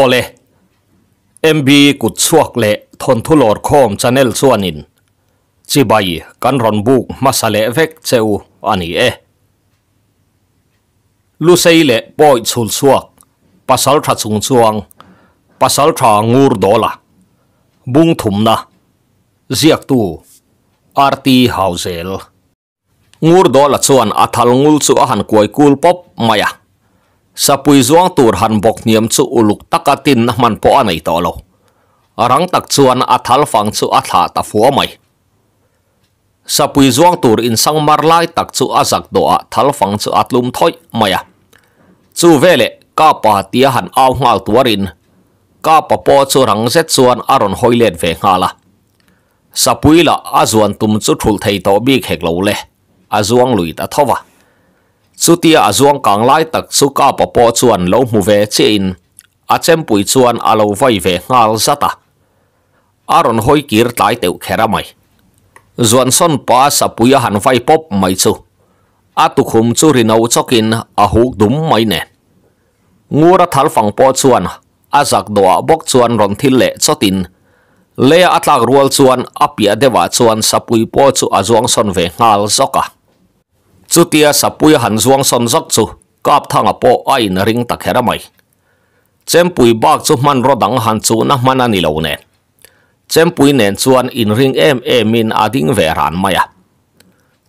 ole. Mb kut chuak le thon thulor khom channel chuanin chi bai kan ron buk masale vek cheu ani e. Lu sei le poi chul chuak pasal tha chung chuang pasal tha ngur dola. Bung thum na. Ziak tu. Arti hauzel. Ngur dola chuan athal ngul chu a han koi kul pop maya sapui zuang tur han bok niam chu uluk takatin na man po anei to lo. Arang tak chuan athal fang chu a thla ta fu mai. Sapui zuang tur in sang mar lai tak chu azak do a thal fang chu atlum thoi maya chu vele, ka pa tia han au ngal tuarin ka pa po chu rang zet chuan aron hoilet ve ngala. Sapui la azuan tum chu thul thei to bi khek lo le. Azuang lui ta thowa chu tia azuang kang lai tak su ka pa po chuan lo mu ve che in. A chem pui chuan a lo vai ve ngal zata aron hoi kir tlai teu khera mai. Zuan son pa sa sapuya han vai pop mai chu. A tu khum chu rinau chokin a huk dum mai ne. Ngura thal phang po chuan, a zak do bok chuan ron thil le chotin le atlak rual chuan a pia dewa chuan sapui po chu azuang son ve ngal zoka chú chutia sapui han zuang son zok chu kap thanga po a in ring takhera mai. Chempui bak chu man rodang han chu na mana ni lo ne. Chempui chú an in ring em em min ading ve ran maya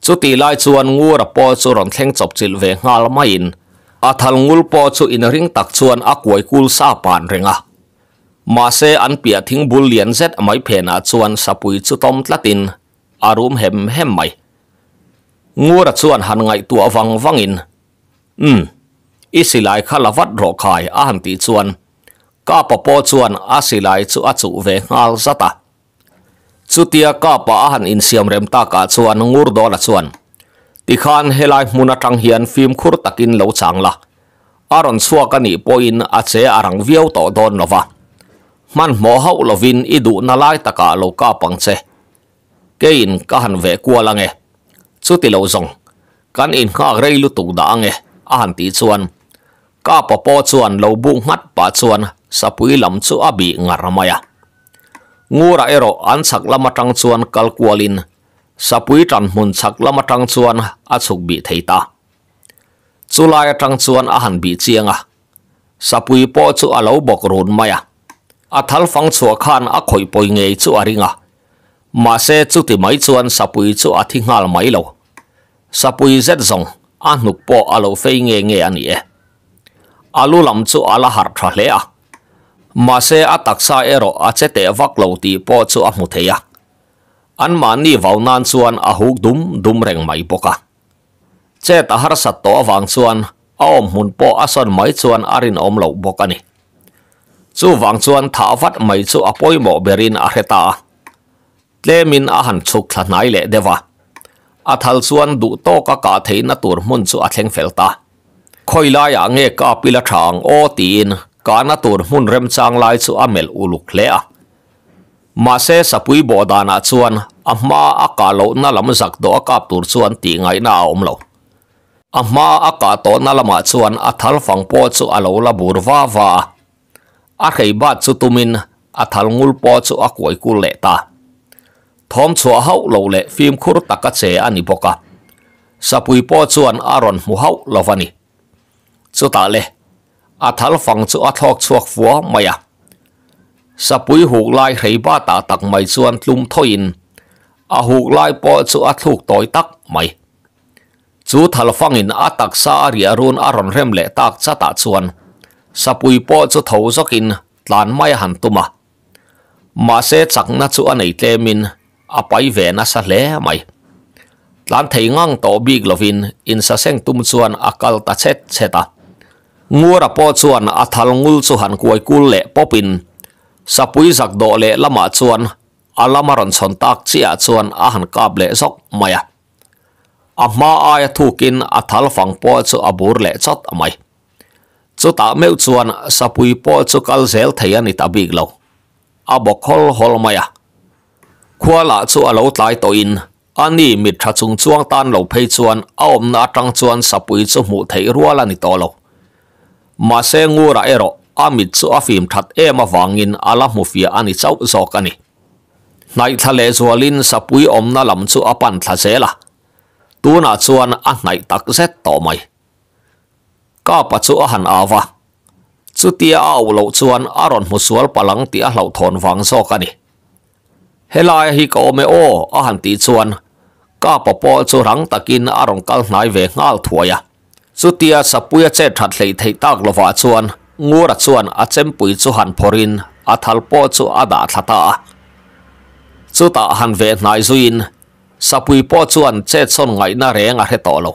chuti lai ngô ngur po chú ron thleng chop chil ve ngal mai in. A thal ngul po chu in ring tak chuan a kuai kul sa pan renga ma se an pia thing bul lian zet mai chú chuan sapui chu tom tlatin arum hem hem mai ngura chuan han tua vang vang in, um khá là vắt ro khai a han ti chuan ka pa po chuan a lại chu a chu về ngal zata chutia ka bà a han in siam rem ta cả chuan ngur do la chuan ti khan helai muna tang hian phim khur takin lo chang la aron chua ka ni poin a che arang viau to don lova man mo hau lovin idu na lai taka lo ka pang che kein ka han ve kwa lange chu ti lo zong kan in kha rei lu tu da ange a han ti chuan. Ka pa po chuan lo bu ngat pa chuan. Sapui lam chu abi ngaramaya à. ngura ero an chak lama tang chuan kal sa sapui tan mun chak lama tang chuan a chuk bi theita chulai tang chuan a han bi chianga à. sapui po chu a lo bok run maya a à. thal fang chua khan a khoi poi ngei chu aringa ma se chu ti mai chuan sapui chu a thi ngal mai lo sapui zet zong a hnuk po a lo fei nge nge à e alu lam chu ala har tha à? A ma se rồi taksa ero a vác lâu thì ti po chu a thế à? Anh ma ni vào nan chuan a huk dum dum reng mai boka che ta har sat to awang chuan a ôm hun po a son mai chuan arin om lo bokani chu wang chuan tha vat mai chu a poimo berin à? Heta tlemin a han chuk thla nai le dewa a thal chuan du to ka ka theina tur mun chu a thleng khoi la ya nge ka pila thang o tin, ka na tur mun rem chang lai chu amel uluk le a. Ma se sapui bodana chuan amma ka lo na lam zak do ka tur chuan ti ngai na om lo. Amma ka to na lama chuan, a thal fang po chu alo la bur wa wa a khei ba chu tumin a thal ngul po chu a koi kul le ta thom chua hau lo le phim khur taka che ani boka. Sapui po chuan aron mu hau lovani chu ta le. A thal fang chu a thok chuak fuwa maya. Sapui huk lai rei ba ta tak mai chuan tlum thoin. A huk lai po chu a thuk toy tak mai. Chu thal fangin a tak sa ria run aron rem le tak chata chuan. Sapui po chu tho zokin tlan mai han tuma. Ma se chakna chu anei tlemin a pai ve na sa hle mai. Lan thei ngang to big lovin in sa seng tum chuan akal ta chet cheta. Ngura po chuan a thal ngul chu han kuai kul le popin sapui zak do le lama chuan alamaron chon tak chia chuan a han kap le zok maya. A ma ai thukin a thal fang po chu a bur le chot amai chu ta meu chuan sapui po chu kal zel thei ani ta big lo. A hol maya maya khuala chu a lo tlai to in ani mit tha chung chuang tan lo phei chuan, a om na tang chuan sapui chu mu thei rual ani to lo. Ma se ngura ero amit chu a fim that em awangin ala mu fia ani chau zok ani nai thale zualin sapui omna lam chu apan thla zela tuna chuan a nai tak zet to mai. Ka pa chu a han awa chu tia a ulo chuan aron musual palang ti a hlau thon wang zok ani helai hi ko me o, a han ti chuan. Ka pa po chu rang takin aron kal nai ve ngal thuaya chu tia sapuya che that hlei thei tak lova chuan. Ngura chuan a chempui chu han phorin, a thal po chu ada thlata chu ta han ve nai zuin. Sapui po chuan che chon ngai na reng a he to lo.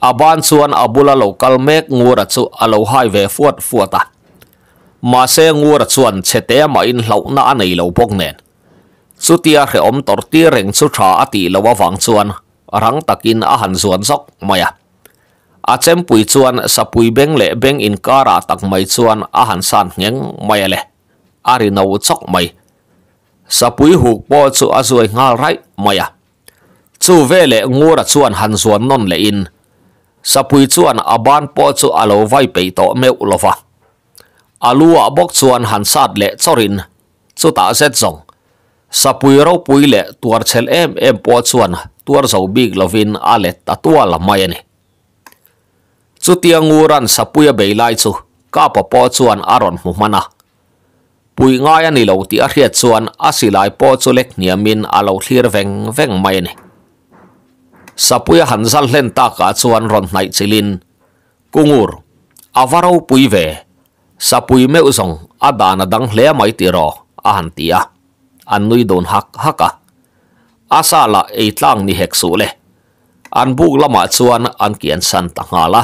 Aban chuan abula local mek ngura chu alo hai ve fuat fuata. Ma se ngura chuan chete ma in hlau na anei lo bok nen chu tia he om tor ti reng chu tha ati lo wang chuan. Rang takin a han zuan zok maya a à. à chem pui chuan beng le beng in kara tak mai chuan a han san ngeng mai à le ari no chok mai sapui hu po chu a zuai ngal rai maya chu ve le ngura chuan han zuan non le in. Sapui chuan aban po chu alo vai pe to meu lova alua bok chuan han sat le chorin chu ta set zong le tuar chel em em po chuan tuar zo big lovin ale tatua la mai ani. Chu tiang sapuya beilai chu, ka pa po chuan aron mu mana. Pui ngai ani lo ti a hriat chuan asilai po chu lek niamin alo thlir veng veng mai ani. Sapuya hanzal hlen ta ka chuan ron nai chilin. Kungur, avaro pui ve. Sapui me uzong adana dang hle mai ti ro a han อันนุยโดนหักหักอะอาซาละเอตลางนี่เฮกสูเลยอันบุกละมาชวนอันเกียนสันต่างหาละ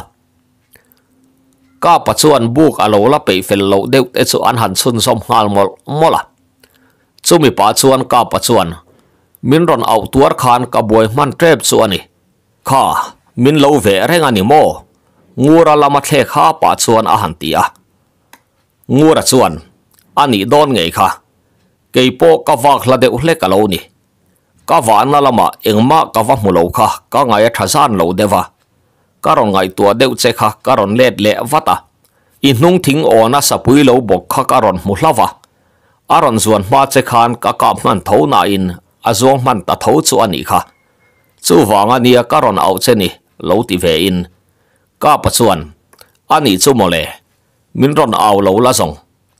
ก็ปัจจุบันบุกอโลละไปเฟลโลเดวเอสุอันหันซุนสมฮาลมลมอละจุมีปัจจุบันก็ปัจจุบันมินรอนเอาตัวขานกบวยมันเทบส่วนนี่ข้ามินเลวเวเรงอันนี้โมงูระละมาเทข้าปัจจุบันอาหันตีอะงูระส่วนอันนี้โดนไงค่ะ cái bộ cá vạc là la lấy hle lâu nè ni. Ka là mà lama mà cá vạc mu lâu kha, ka lâu đấy vả cá karon ngai tua đều chơi kha karon ta. In nung thính hnung na sáp bùi lâu bọc kha karon mu à aron zuan ma chơi khan cá ka man thấu na in azong man ta thấu chu anh kha. Chu ya cá karon ảo chơi ni lâu thì về in. Ka pa chuan, ani chu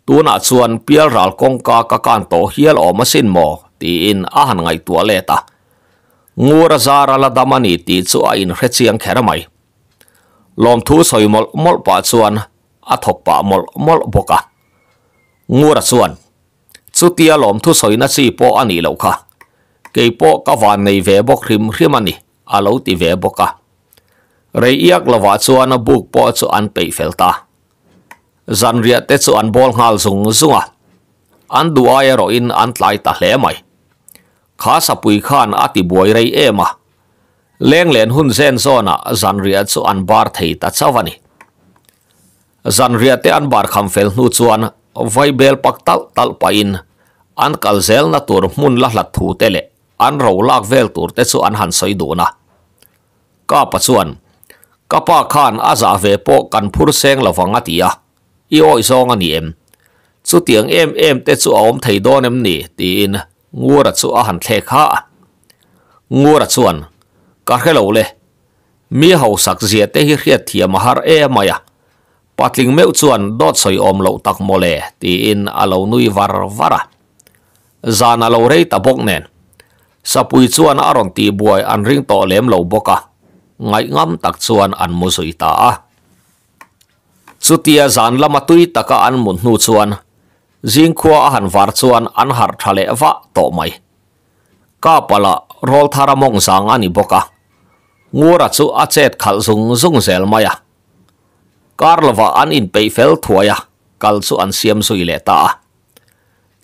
mole min ron au lo la zong tuna chuan pial ral kong ka ka kan to hial o masin mo, ti in a han ngai tua le ta. Ngura zara la damani ti chu a in hrechiang khera mai. Lom thu soi mol mol pa chuan, a thok pa mol mol boka. Ngura chuan chu tia lom thu soi na chi po ani lo kha. Ke po ka van nei ve bok rim rim ani alo lo ti ve boka. Rei iak lawa chuan a buk po chu an pe felta zan ria te chu an bol ngal zung zunga an duai ro in an tlai ta hle mai kha sapui khan ati buai rei ema leng len hun zen zona zan ria chu an bar thei ta chawani zan ria te an bar kham fel nu chuan vai bel pak tal tal pa in an kal zel na tur mun la hlat thu tele an ro lak vel tur te chu an han soi du na ka pa chuan kapa khan aza ve po kan phur seng lawanga tia i oi song ani em? Chu tiếng em em te chu om thei don em ni tin ngura chu a han the kha ngura chuan ka lâu le mi ho sak zia te hi hriat thiam har e à. linh patling meu chuan dot soi om lo tak mole ti in à alo nui var vara zan à. alo rei ta bok nen sapui chuan aron ti buai an ring to lem lo boka ngai ngam tak chuan an mu zui ta a chutia zan lama tui taka an mun nu chuan. Zing khua a han var chuan an har thale wa to mai. Ka pala, rol thara mong sang ani boka ngura chu a chet khal zung zung zel maya karlova an in pe fel thuaya kal chu an siam sui le ta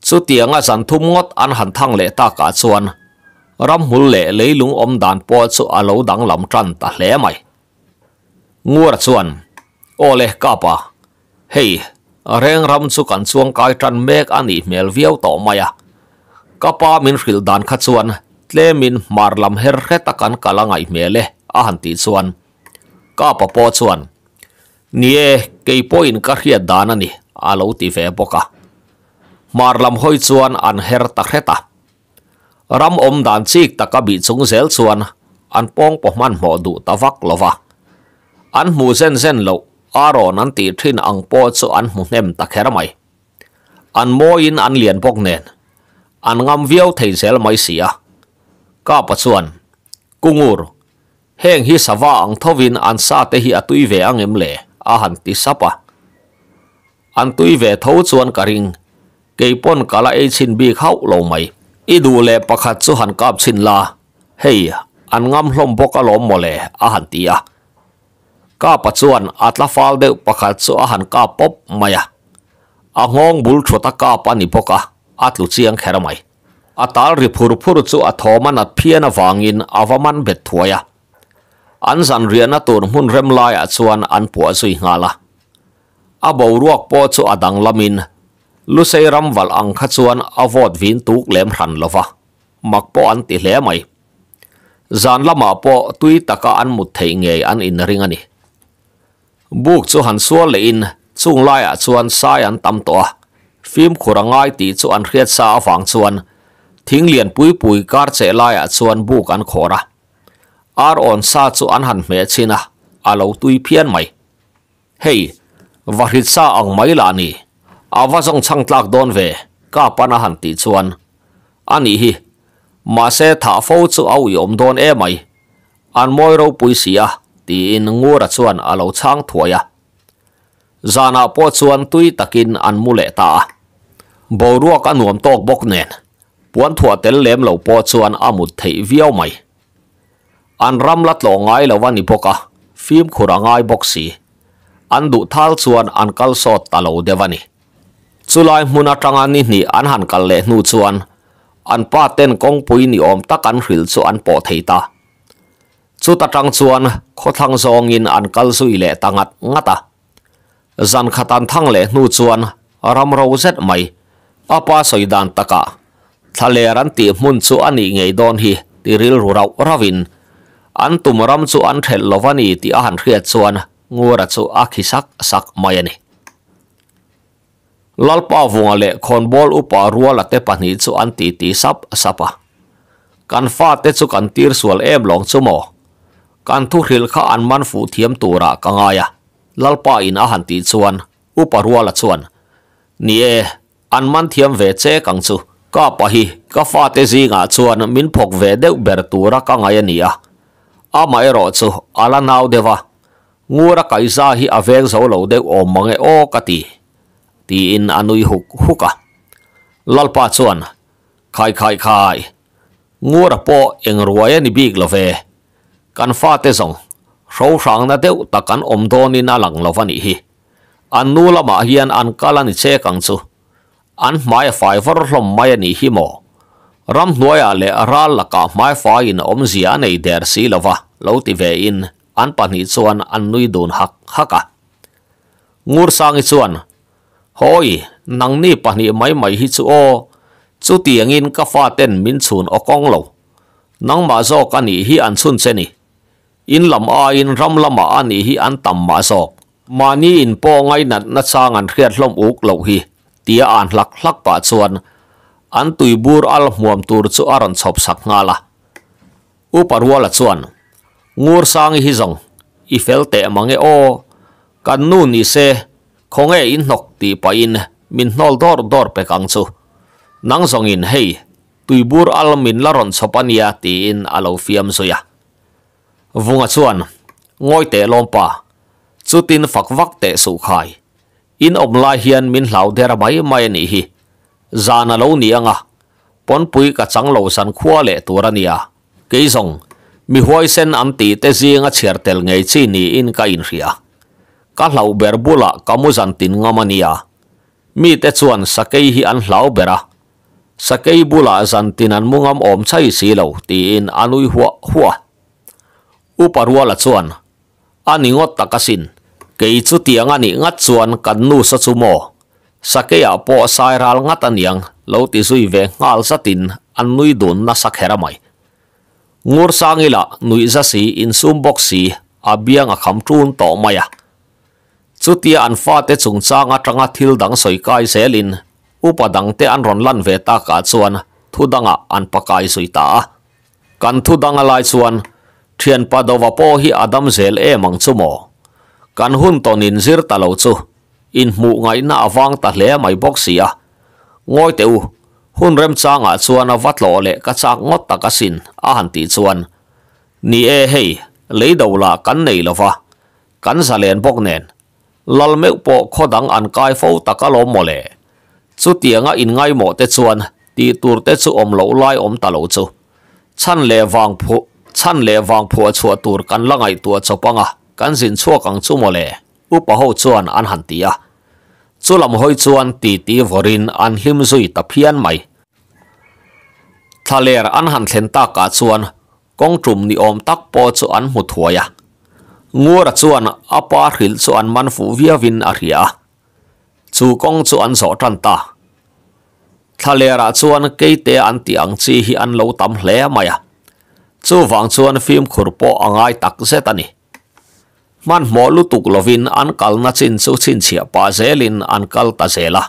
chu tianga zan thum ngot an han thang le ta ka chuan. Ram hul le leilung om dan po chu alo dang lam tran ta hle mai. Ngura chuan ole kapa. Hei reng ram chu kan chuang kai tran mek ani mel viau to maya kapa min hril dan kha chuan tlemin marlam her reta kan kalangai mele a han ti chuan ka pa po chuan nie kei po in ka hriat dan ani alo ti ve boka mar lam hoi chuan an her ta ram om dan chik taka bi chung zel an pong po man mo du tawak lova. An mu zen zen lo aro nan ti thin ang po chu an mu nem ta khera mai. An mo in an lian bok nen. An ngam viau thei zel mai sia ka pa chuan. Kungur. Heng hi sawa ang thovin an sa te hi atui ve angem le. A han ti sapa an tui ve tho chuan karing keipon kala e chin bi khau lo mai. I du le pakhat chu han kap chin la. Hei, an ngam hlom boka lom mole a han tia ka pachuan atla fal de pakhat chu a han ka pop maya. A ngong bul thota ka pani boka atlu chiang kheramai atal ri phur phur chu a thoman at phiana wangin avaman bet thuaya an zan riana tur hun rem lai a chuan an puah zui ngala a bo ruak po chu adang lamin lu sei ram wal ang kha chuan avot vin tuk lem ran lova mak po an ti hle mai. Zan lama po tui taka an mut thei nge an in ring ani buộc cho han xua le in, chung lai a chuan sai an tam to phim khurangai ti chu an hriat sa awang chuan. Thính liền pui pui kar che lai a chuan buk an khora ar on sa chu an han me china à lâu tui phian hey hei hít sa ông mấy là la ni à, awa zong chang tlak don về ka pana hẳn ti chuan. À, Anh hi, mà sẽ thả phô chu au yom don e mày. An moi ro pui xì à in ngura chuan alo chang thuaya zana po chuan tui takin an mule ta. Bo an anuam tok bok nen. Puan thua tel lem lo po chuan amut thei viau mai. An ram lat lo ngai lo wani boka phim khura ngai boxi an du thal chuan an kal sot talo devani chulai hmuna tanga ni ni an han kal le nu chuan. An pa ten kong pui ni om tak an hril chu an po thei ta. Chu ta tang chuan kho thang zong in an kal zui le tangat ngata zan khatan thang le nu chuan ram ro zet mai apa soidan taka thale ran ti mun chu ani ngei don hi tiril rurau ravin an tum ram chu an thel lovani ti a han hriat chuan ngura chu a khisak sak mai ani lalpa vunga le khon bol upa ruala te pani chu an ti ti sap sapa kan fa te chu kan tir sual em long chu mo kan thu hril kha an man fu thiam tura ka ngaya lalpa in a han ti chuan, upa ruala chuan. Ni e an man thiam ve che kang chu. Ka pa hi, ka fa te zi nga chuan min phok ve deuh ber tura ka ngaya ni a. A mai e ro chu ala naw dewa ngura kaisa hi aveng zo lo deuh om mange o ka ti. Ti in anui huk huka lalpa chuan, khai khai khai. Ngura po eng ruaya ni big love kan fa te zong ro rang na deuh takan om don in lo lovani hi. An nu lama hian an kala ni che kang chu an mai fai vor hlom mai ni hi mo ram hnuaya le ral laka mai fa in om zia nei der si lova lo ti ve in, an pani chuan an nui dun hak haka à. ngur sang i chuan hoi nang ni pani mai mai hi chu o. Chu tiang in ka fa ten min chun o kong lo nang ma zo ka ni hi an chun che ni in lam a, in ram lama ani hi an tam ma zo mani in po ngai nat na sang an khiat hlom uk lo hi. Tia an hlak hlak pa chuan. An tui bur al muam tur chu aron chop sak nga la. Uparwala chuan. Ngur sang hi zong. I fel te mange o. Kan nu ni se. Khong e in nok ti pa in. Min nol dor dor pe kang chu. Nang zong in hei. Tuibur al min la ron chopania ti in alo fiam zoya vunga chuan ngoi te lompa phật vắc te sụ khai. In ông lai hiền min hlau ra bấy mai ni hi. Zana lo ni anga pon pui ka chang lo san khua le turania ke dòng, mi huai sen am riêng te chèr tèl ngay chi ni in ka in ria ka hlau ber bula kamu zan tin ngamania mi te chuan sakei hi an Sa bera bù bula zan tin an mungam ôm chay si lâu tì in anui hua. u parua la chuan ani ngot takasin. Kei chu tiang ani nga chuan kan nu sa chu mo sakeya po sai ral nga taniang lo ti sui ve ngal satin an nui dun na sakhera mai ngur sangila nui za si in sum box si abiang a kham tun to maya chu chutia an fa te chung changa tanga thil dang soi kai selin upadang te an ron lan ve ta ka chuan thudanga an pakai sui ta kan thudanga lai chuan thiền pa dova po hi adam zel e mang chumo kan hun tonin zir talo chu. In mu ngai na awang ta hle mai box sia ngoi teu hun rem changa chuan a vatlo le ka chak ngot ta ka sin a han ti chuan. Ni e hei lấy đâu là cán kan nei cắn xà lên bốc nền lal meu po khodang an kai mò lệ, mole chu tianga in ngay mo te chuan. Ti tur te chú om lo lai om ta lo chú chan le wang phu chan le wang phu chua tur kan langai tua chopanga ah. kan xin chua kang chu mole upa ho chuan an han tia ah. chu lam hoi chuan ti ti vorin an him zui ta phian mai. Thaler an han thlen ta ka chuan. Kong trum ni om tak po chu an mu thuaya ngura chuan apa hril chu an man fu via vin a ria chu kong chu an zo tan ta. Thalera er chuan keite an ti ang chi hi an lo tam hle maya chu wang chuan phim khur po angai tak zetani man mo lu tuk lovin an kal na chin chu chin chia pa zelin an kal ta zela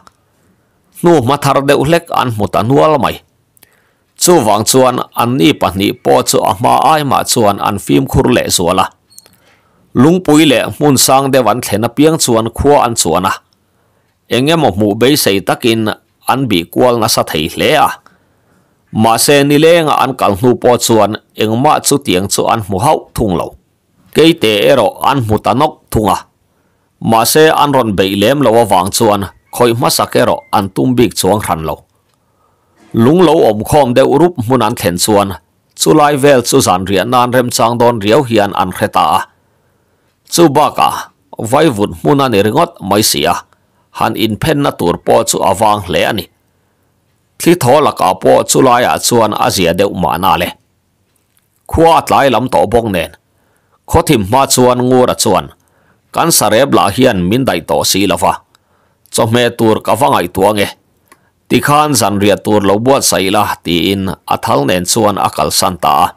nu mathar de ulek an muta nual mai chu wang chuan an ni pahni po chu ama ai ma chuan an phim khur le zuala lungpui le mun sang de wan thlena piang chuan khua an chuana engemaw mu be sei takin an bi kwal na sa thei hle a mà xe ni lenga an kal hnu po chuan engma chu tiang chu an mu hau thung lo. Ke te ero an mu tanok thunga. Mà xe an ron be lem lo wang chuan, khoi ma sakero an tum bik chuang ran lo. Lung lo om khom de urup mun an thlen chuan chulai vel chu zan ria nan rem chang don riau hian an kheta a. Chu baka vai vun mun an e ringot mai sia. Han in pen na tur po chu awang hle ani thli thola ka po chulai a à chuan azia deuh ma na le khuwa tlai tổ to bong nen khothim ma chuan ngura chuan kan sareb la hian min pha cho si lova chome vang ai wangai tuange thì khan zan ria tur lâu buat sai la ti in athal nen chuan akal santa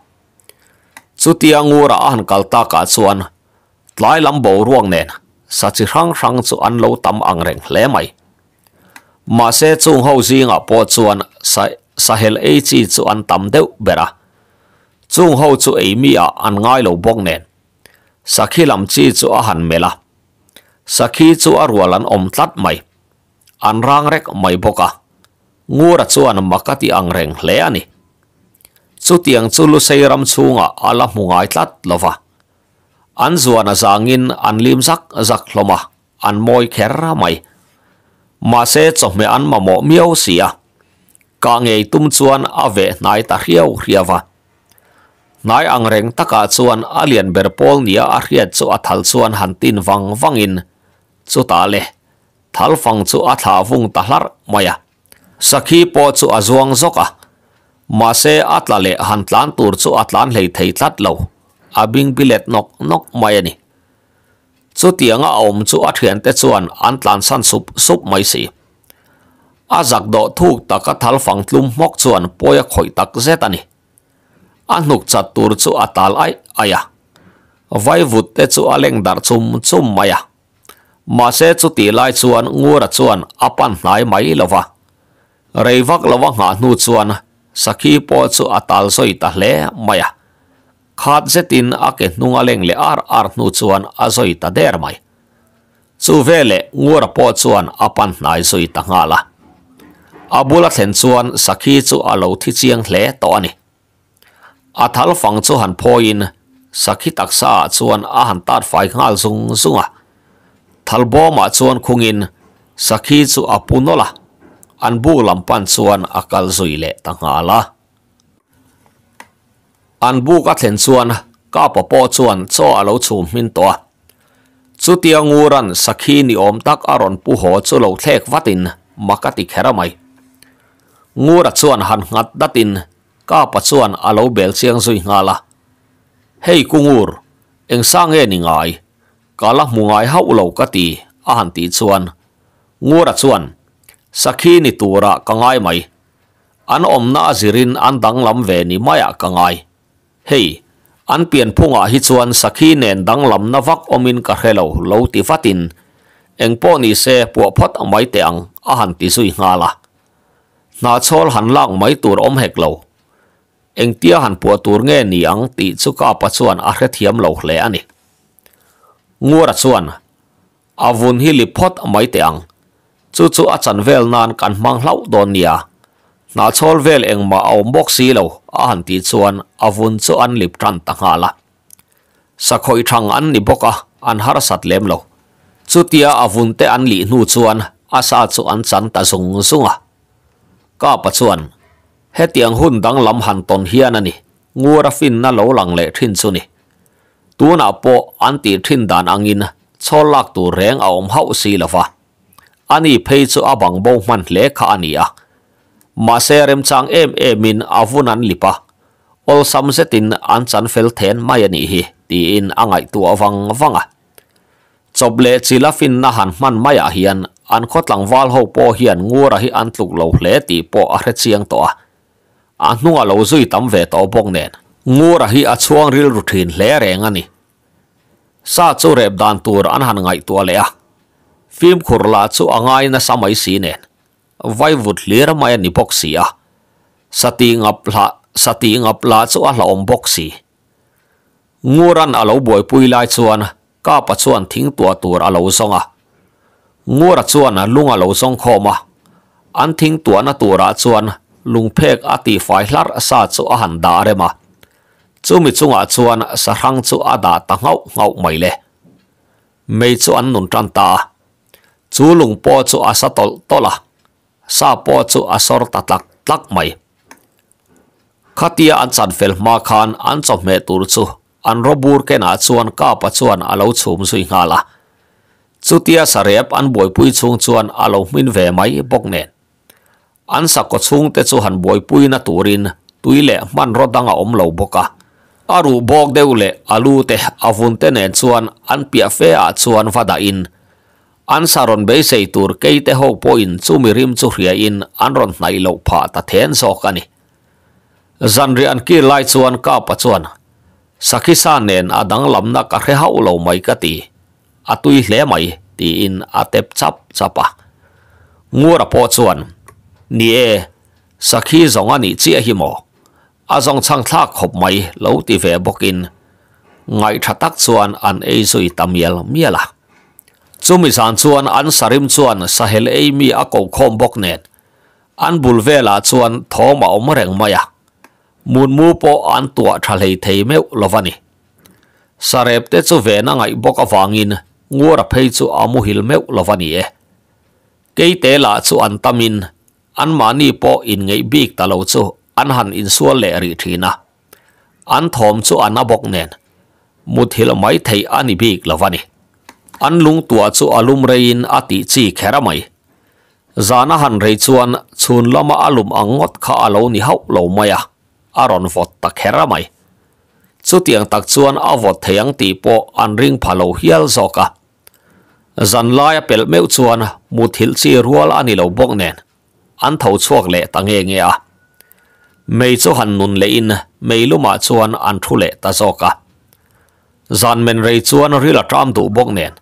chu ti angura an kal ta ka chuan tlai lam bo ruộng nen sa chi rang rang chu an lâu tam ang reng hle mai mà sẽ chung hậu gì zinga po chuan sa sahel ấy chỉ chu an tam bê ra. Chung hậu chu ấy mi à an ngay lâu bốc nền. Sa khi làm chi chu a la. Sa khi chu a rualan om tắt mày. An rang rek mai ngu ra chuan makati ang reng lẽ anh à chu tiếng chu lu say ram chunga ala à mungai tlat lova an zuana zangin an lim zak zak hloma an moi kher mai mà sẽ cho mẹ ăn mà ma miêu xì sia cả ngày tum chuan ave nai ta riau riawa nai rèn reng cả chuan alian berpol nia à riat cho à thal chuan hàn tin vang vang in cho ta le thal fang cho à tha vung ta hlar maya à? sakhi po cho à zuang zoka ma se atla le han tlan tur chu atlan hlei thei tlat lo. Abing bilet nok nok สุดที่งาอมสุอัดเหียนเตจวนอันตานสันสุบสุบไม่สิอาจักดอทูกตะกัทัลฟังลุมมกจวนปอยข่อยตักเจตันิอันนุกจัดตูรสุอัตาลไอไอยะไว้วุดเตสุอเล็งดารซุมซุมมายะมาเซสุตีไลจวนงูระจวนอปันไลไม่ละวะเรวักละวะหาหนูจวนสกีปอสุอัตาลสอยตะเลมายะ khatzetin ake nunga leng le ar ar nu chuan azoita der mai. Chu vele ngur po chuan apan nai zoita nga la. Abula thlen chuan sakhi chu alo thi chiang hle to ani. Athal fang chu han phoin sakhi taksa chuan a han tar fai ngal zung zunga. Thalbo ma chuan khungin sakhi chu apunola anbu lampan chuan akal zui le tangala an bu ka thlen chuan, ka pa po chuan cho alo chum min to chu tianguran sakhi ni om tak aron pu ho chu lo thlek vatin makati khera mai. Ngura chuan han ngat datin, ka pa chuan alo bel chiang zui ngala hei kungur, eng sang e ni ngai kala mungai hau lo ka ti, a han ti chuan. Ngura chuan sakhi ni tura ka ngai mai. An om na zirin an dang lam ve ni maya ka ngai. Hei an pian phunga hi chuan sakhi nen dang lam na vak omin ka hello lo ti fatin eng po ni se pu phat mai te ang a han ti sui nga la na chol han lang mai tur om hek lo eng tia han pu tur nge ni ang ti chu ka pa chuan a hre thiam lo hle ani ngura chuan avun hi li phot mai te ang chu chu a chan vel nan kan mang hlau don nia na chol vel eng ma au mok si lo a han ti chuan avun chu an lip tran ta nga la. Sa khoi thang an ni boka an har sat lem lo. Chutia avun te an li nu chuan a sa chu an chan ta zung zunga. Ka pa chuan he tiang hun dang lam han ton hian ani ngura fin na lo lang le thin chu ni. Tuna po an ti thin dan angin chol lak tu reng a om hau si lova ani phei chu abang bo man le kha ani a. ma serem chang em em in avun an lipa ol samsetin an chan fel then mai ani hi, ti in angai tu awang wanga choble chila fin na han man maya hian, an khotlang wal ho po hian ngura hi an tluk lo hle ti po a hre chiang to a. A hnunga lo zui tam ve to bok nen. Ngura hi a chuang ril ruthin hle reng ani. Sa chu rep dan tur an han ngai to le a. Phim khurla chu angai na samai si nen. Vai vut lir mai ni bok si a sati ngap la sati ngap la chu a hlom bok si nguran alo boy pui lai chuan ka pa chuan thing tua tur alo songa ngura chuan a lunga lo song khoma an thing tua na tura chuan lung phek ati fai hlar sa chu a han da rema chu mi chunga chuan sa rang chu a da ta ngau ngau mai le mei chu an nun tan ta chu lung po chu a sa tol tola sa po chu asor tatlak tlak mai. Khatia an chan fel ma khan an chaw me tur chu an robur ke na chuan ka pa chuan alo chhum sui ngala chutia sarep an boipui chung chuan alo min ve mai bok nen. An sako chung te chu han boipui na turin tuile man rodanga omlo boka aru bok deule alu te avun te nen chuan an pia fe a chuan vada in. An saron be sei tur ke te ho po in chu mi rim chu hria in an ron nai lo pha ta then so kani zanri an ki lai chuan ka pa chuan. Sakhi sa nen adang lam na ka khe hau lo mai ka ti. Atui hle mai ti in atep chap chapa ngura po chuan. Ni e sakhi zong ani chi a hi mo. A zong chang thla khop mai lo ti ve bokin ngai thatak chuan an ei zui tamiel miela chumi san chuan an sarim chuan sahel e mi a ko khom bok net an bul vela chuan thoma om reng maya. Mun mu po an tua thalei thei meu lovani. Sarep te chu ve na ngai bok awangin ngura phei chu amu hil meu lovani e. Keite la chu an tamin an mani po in ngei bik ta lo chu an han in sual le ri thina an thom chu an abok nen. Muthil mai thei ani bik lovani an lung tua chu alum rein ati chi khera mai. Zana han rei chuan, chun lama alum angot kha alo ni hau lo maya aron vot ta khera mai. Chu tiang tak chuan a vot theyang ti po an ring phalo hial zoka zan lai pel meu chuan muthil chi rual ani lo bok nen. An tho chuak le tang nge a. Mei chu han nun le in, mei luma chuan an thu le ta zoka zan men rei chuan rila tram du bok nen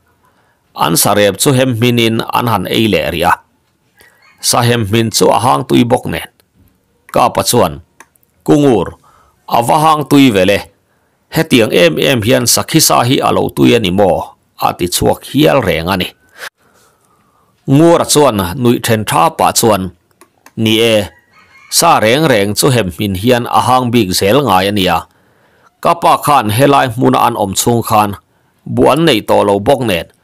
an sarep chu hem minin an han ei le ria. Sa hem min chu a hang tui bok nen ka pa chuan kungur awa hang tui vele. Hetiang em em hian sakhi sa hi alo tui ani mo. Ati chuak hial reng ani. Ngura chuan nui then tha pa chuan ni e sa reng reng chu hem min hian a hang big zel ngai ania kapa khan helai muna an om chung khan. Buan nei to lo bok net.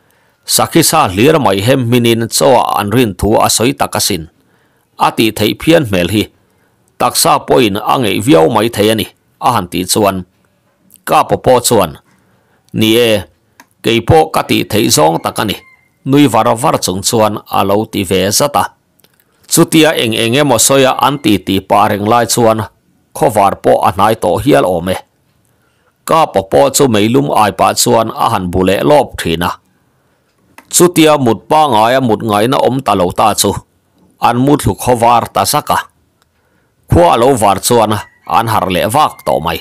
Sakisa lir mai hem minin cho an rin thu a soi takasin ati thei phian mel hi. Taksa poin ange viau mai thei ani. A han ti chuan. Ka po po chuan. Ni e keipo po ti thei zong takani nui var var chung chuan alo ti ve zata chutia eng eng emo soya an ti ti pareng lai chuan. Khovar po a nai to hial ome ka po po chu meilum ai pa chuan a han bule lop thina chutia một ba ngày một ngai na om ta lo ta chu an mut lu khovar ta saka à? khua lo var chuan an har le vak to mai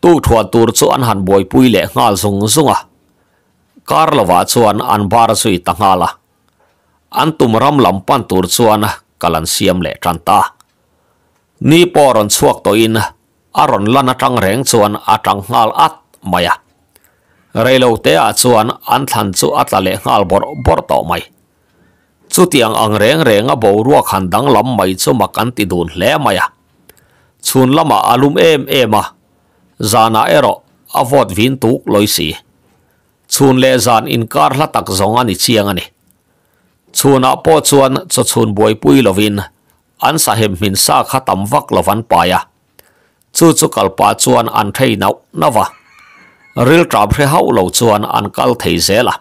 tu thua tur chu an han boi pui le ngal zung zunga à? karlova chuan an bar zui tangala an tum ram lam pan tur chuan kalan à? siam le tranta ni poron chuak to in aron lana tang reng chuan atang ngal at maya reilo te a chuan an thlan chu atla le ngal bor bor to mai. Chu tiang ang reng reng a bo ruak han dang lam mai chu makan ti dun hle mai a chhun lama alum em em a. Zana ero avot vin tuk loisi chun le zan in kar hla tak zong ani chiang ani. Chuna po chuan cho chun boi pui lovin an sa hem min sa kha tam vak lovan paya chu chu kalpa chuan an thei nau nawa ริลตามเฮาเหล่าชวนอันกัลเทเซล่ะ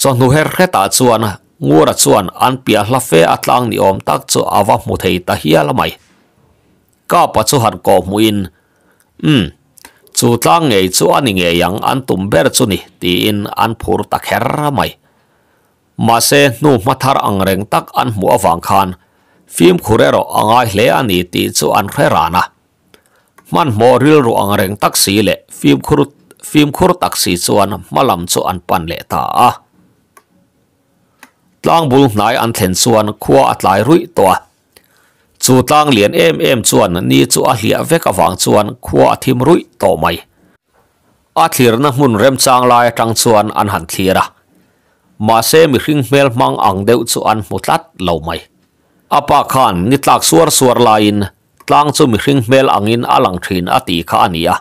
จนหูเฮรเฮตาชวนงูระชวนอันเปียละเฟอัตลังนิอมตักจูอาวมุเทตาเฮียละไม่ก้าปัจจุบันก็มุอินอืมจูตั้งเงจูอันเงยยังอันตุมเบิรจุนี่ตีอินอันพูดตะเฮระไม่มาเซนูมาทาร์อังเรงตักอันมัวฟังคันฟิล์มคูเรโรอังไอเลอันอีตีจูอันเฮรานะ ril trap hre hau lo chuan an kal thei zela cho nu her kheta chuan ngura chuan an pia hla fe atlang ni om tak chu awa mu thei ta hiala mai ka pa chu han ko muin um chu tlang ngei chu ani nge yang an tum ber chu ni ti in an phur ta kher mai ma se nu mathar ang reng tak an mu awang khan phim khurero angai hle ani ti chu an kherana man mo ril ru ang reng tak si le. Phim khur phim khur tak si chuan malam chu an pan le ta. A tlang bul nai an thlen chuan khua atlai rui to chu tlang lian em em chuan ni chu a hlia vek awang chuan khua thim rui to mai. A thlir na mun rem chang lai tang chuan an han thira ma se mi hring mel mang ang deuh chu an mutlat lo mai. Apa khan ni tlak suar suar lain tlang chu mi hring mel angin alang thin ati kha ania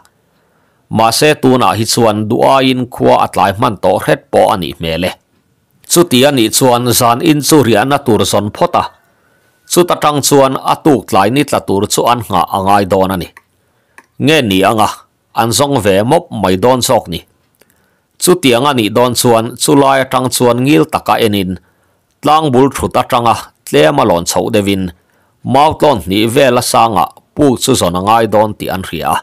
ma se tuna hi chuan dua in khua atlai man to ret po ani mele chu ti ani chuan zan in chu riana tur zon phota. Chu ta tang chuan atuk tlai ni tla tur chu an nga angai don ani. Nge ni anga an zong ve mop mai don sok ni. Chu tianga ni don chuan chu lai tang chuan ngil taka enin. Tlang bul thu ta tanga tlema lon chho devin mauton ni vela sanga pu chu zon angai don ti an ria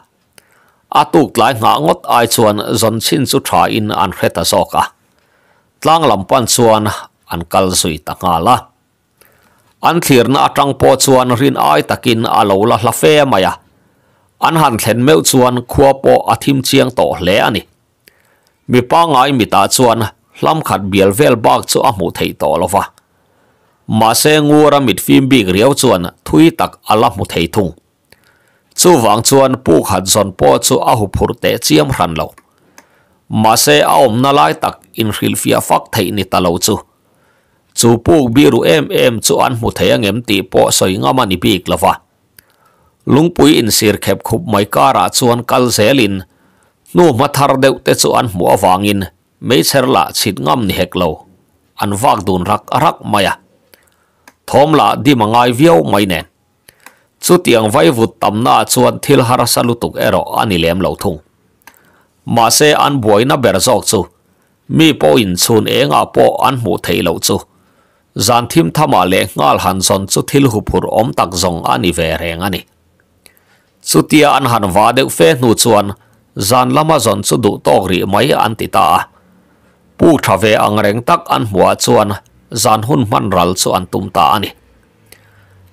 atuk tlai nga ngot ai chuan zon chin chu tha in an hreta zoka tlang lampan chuan an kal zui ta nga la an thlir na atang po chuan rin ai takin alo la hla fe maya an han thlen meu chuan khua po athim chiang to hle ani mi pa ngai mi ta chuan hlam khat bial vel bak chu a mu thei to lova mà xe ngua ra mit phim big riau chuan thui tak ala à mu thei thung chu wang chuan pu khat zon po chu a hu phur te chiam ran lo mà xe a om na lai tak in hril fia fak thei ni ta lo chu chu pu biru em em chu an mu thei angem ti po soi nga mani big lova lungpui in sir khep khup mai kara chuan kal zelin nu mathar deuh te chu an mu awangin mei cherla chit ngam ni hek lo an vak dun rak rak maya thom la di mangai viau mai nen chu tiang vai vut tam na chuan thil har salutuk ero ani lem lo thung ma se an buai na ber zok chu mi po in chun enga po an mu thei lo chu zan thim thama le ngal han son chu thil hu phur om tak zong ani ve reng ani chu tia an han va deuh fe nu chuan zan lama zon chu du tok ri mai an ti ta. Pu tha ve ang reng tak an hua chuan zan hun man ral so an tum ta ani.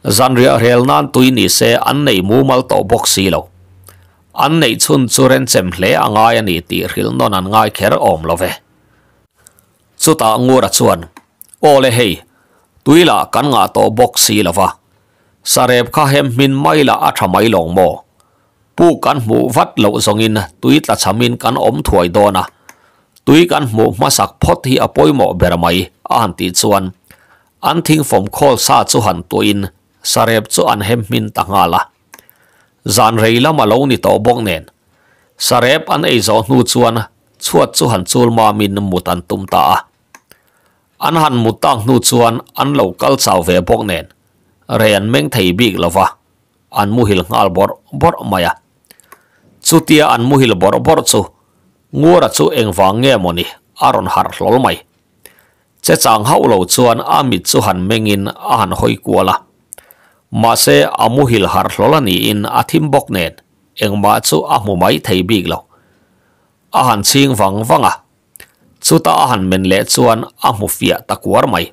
Zan ria rel nan tui ni se an nei mu mal to box si lo. An nei chun chu ren chem hle angai ani ti ril non an ngai kher om lo ve. Chu ta ngura chuan. Ole hei tuila kan nga to box si lova sarep kha hem min maila a tha mai long mo. Pu kan mu vat lo zongin tui la chamin kan om thuai dona tui kan mu masak phot hi apoi mo bermai an ti chuan. An thing from call sa chu han tuin sarep chu an hem min tangala zan reila malo ni to bong nen. Sarep an ei zo nu chuan, chuat chu han chul ma min mutan tum ta an han mutang nu chuan, an lo kal chaw ve bok nen. Rean meng thei bik lova an muhil ngal bor bor maya chutia an muhil bor bor chu. Ngora chu engwa nge moni aron har hlol mai che chang hau lo chuan amit chu han mengin a han hoi kuala ma se amuhil har hlolani in athim bok nen engma chu a mu mai thei bik lo a han ching wang wanga à. chuta a han men le chuan, a mu fia takwar mai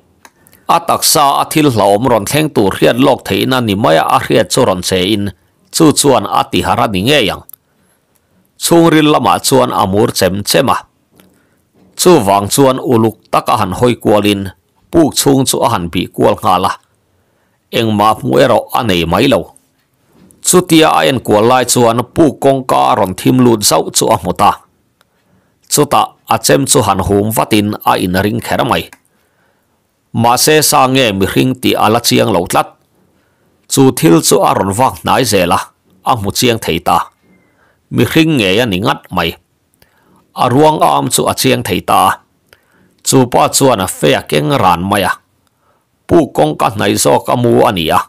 a taksa a thil hlawm ron thleng tur hiat lok theina ni maya a hriat chu ron che in. Chu chuan a ti hara ni nge yang. Chungril lama chuan chém chém à chu wang chuan uluk taka han hoi kualin, puk chung chu a han bi kual nga la. Eng ma muero anei mai lo. Chu tia a en kual lai chuan puk kong ka ron thim lut zau chu a muta chu ta a chem chu han hum vatin a in ring khera mai. Ma se sa nge mi hring ti ala chiang lo tlat. Chu thil chu a ron wak nai zela a mu chiang theita mi hring nge ya ni ngat mai. อรวงอามสุอาเชียงไทยตาจูป้าจวนเฟียเก่งรานมาอผู้กงกันใหนซอกมูอันนี้อะ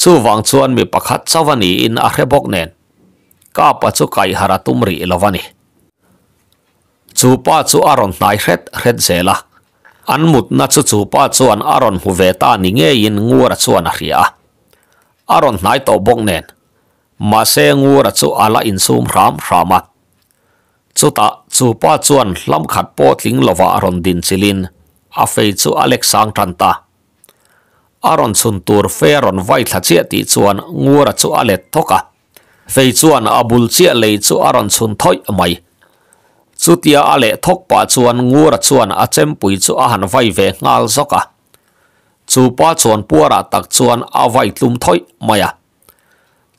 จูวังชวนมีประคัดสวนีอินอาเรบกเนนก้าปัจจุไกฮาราตุมรีลวันีจูป้าจูอารอนนายเร็ดเร็ดเซล่ะอันมุดนัดจูป้าจวนอารอนหูเวตานิเงยินงูรัชวนอะไรียอารอนนายโตบกเนนมาเซงูรัชอาลาอินซูมรามรามั chu ta, chu pa chuan, lam khat po tling lova ron din chilin a fei chu alex sang tan ta. Aron chun tur feron vai thla chia ti chuan ngura chu alet thoka. Fei chuan abul chia lei chu aron chun thoi mai chu tia ale thok pa chuan ngura chuan a chem pui chu a han vai ve ngal zoka chu pa chuan puara tak chuan a vai tlum thoi maya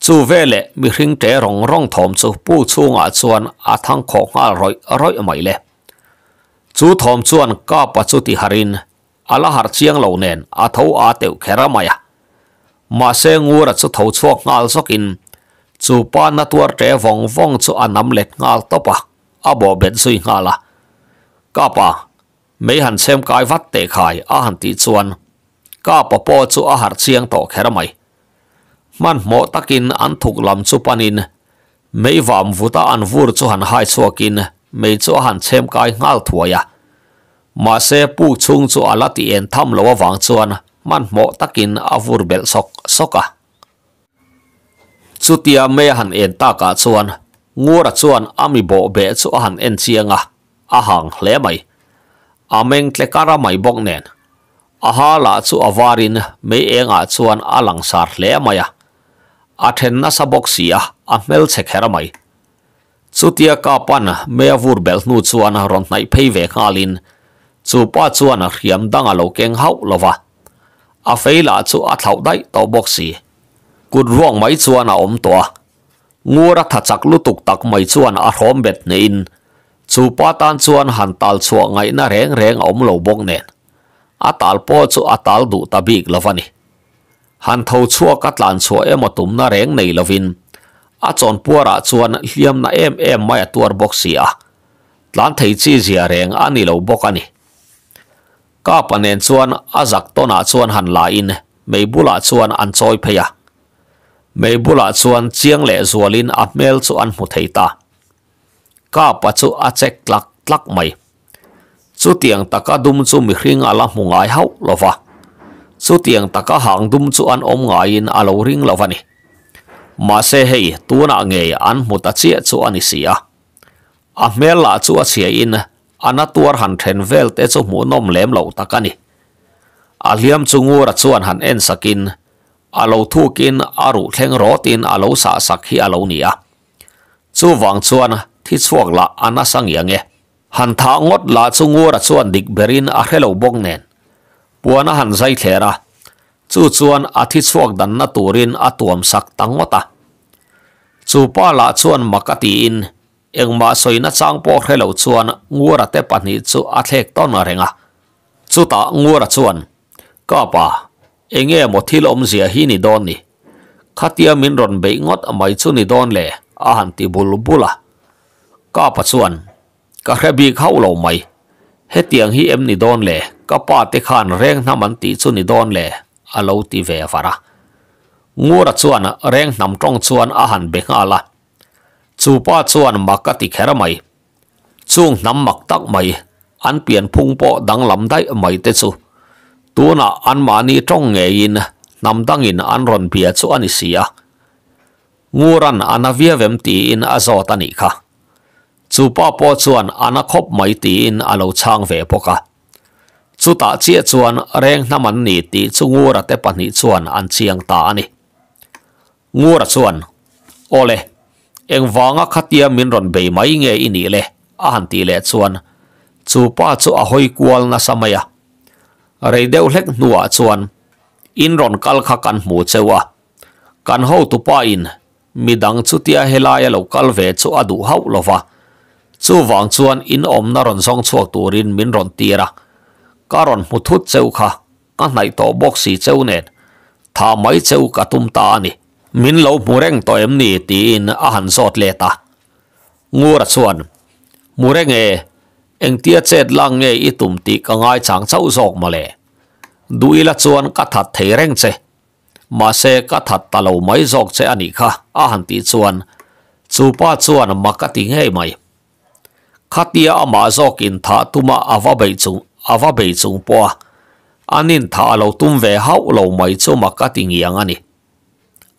chu vele mi hring te rong rong thom chu, pu chunga chuan, a thang kho nga roi roi mai le. Chu thom chuan ka pa chu ti harin ala har chiang lo nen, a tho a teu khera maya. Ma se ngura chu tho chuak ngal sokin chu pa na tuar te vong vong chu anam let ngal topa a bo bet sui ngala ka pa, me han sem kai vat te khai, a han ti chuan, ka pa po chu a har chiang to khera mai man mo takin an thuk lam chu panin mei vam vuta an vur chu han hai chuakin mei chu han chem kai ngal thuaya ma se pu chung chu ala ti en tham lo wang chuan. Man mo takin avur bel sok soka à. chutia me han en ta à. ka chuan. Ngura chuan ami bo be chu han en chianga a hang hle mai ameng tle kara mai bok nen a la chu awarin me enga chuan alang sar hle maya à a then na sa box sia a mel che khera mai. Chutia ka pan me avur bel nu chuan ron nai phei ve khalin chu pa chuan a riam dang a lo keng hau lova a feila chu a thlau dai to box si kut ruang mai chuan a om to ngura tha chak lu tuk tak mai chuan a rom bet nein chu pa tan chuan han tal chuang ngai na reng reng om lo bok nen. A tal po chu a tal du ta bik lovani han tho chua ka tlan chua em tum na reng nei lovin a chon puara chuan hliam na em em mai à tuar box si à. à a tlan thei chi zia reng ani lo bok ani ka panen chuan azak tona chuan han la in. Mei bula chuan an choi pheya mei bula chuan chiang le zualin a mel chu an mu theita ka pa chu a chek tlak tlak mai chu tiang taka dum chu mi hring ala mu ngai hau lova chu tiang taka hang dum chu an om ngai in alo ring lovani ma se hei tuna nge an mu ta chia chu ani sia a mel la chu a chia in. Ana tuar han then vel te chu mu nom lem lo takani a à, liam chungu ra chuan han en sakin a à, lo thukin aru à, thleng ro tin alo sa sak hi a nia chu wang chuan thi chuak la ana sang yange han tha ngot la chungu ra chuan dik berin a helo bok nen puan han zai thlera chu chuan a thi chuak dan na turin a tuam sak tangota chu pa la chuan makati in. Engma soina changpo hrelo chuan ngura te pahnih chu a thlek ton a renga. Chu ta ngura chuan. Kapa enge mo thil om zia hi ni don ni. Khatia min ron be ngot amai chu ni don le. A han ti bul bulbula kapa chuan. Ka hrebi khau lo mai. he tiang hi em ni don le kapa te khan reng na man ti chu ni don le alo ti ve fara ngora chuan reng nam tong chuan a han be nga la. Chu pa chuan maka ti khera mai. Chung nam mak tak mai an pian phung po dang lam dai mai te chu. Tuna an mani tong nge in nam dang in an ron pia chu ani sia. Nguran anavia vem ti in azotani kha. chu pa po chuan ana khop mai ti in alo chang ve poka. Chu ta chia chuan reng na man ni ti chu ngura te ni chuan an chiang ta ani. Ngura chuan ole eng wanga khatia min ron be mai nge ini le a han ti le chuan chu pa chu a hoi kual na samaya. Rei reideu hlek nuwa chuan in ron kal kha kan mu chewa. Kan ho tu pa in midang chutia helaya lo kal ve chu adu hau lova chu wang chuan in om na ron song chuak turin min ron tira karon mu thut cheu kha, ka nai to box si cheu nen. Tha mai cheu ka tum ta ni min lo mureng to em ni ti in a han sot le ta. Ngur chuan mureng e eng tia chet lang nge i tum ti ka ngai chang chau sok ma le. Duila chuan, ka that thei reng che. Ma se, ka that ta lo mai zok che ani kha, a han ti chuan. Chu pa chuan, ma ka ti ngei mai. Khatia ama zokin tha tuma awa bei chung awa bei chung po anin tha lo tum ve hau lo mai chu ma ka ti ngiang ani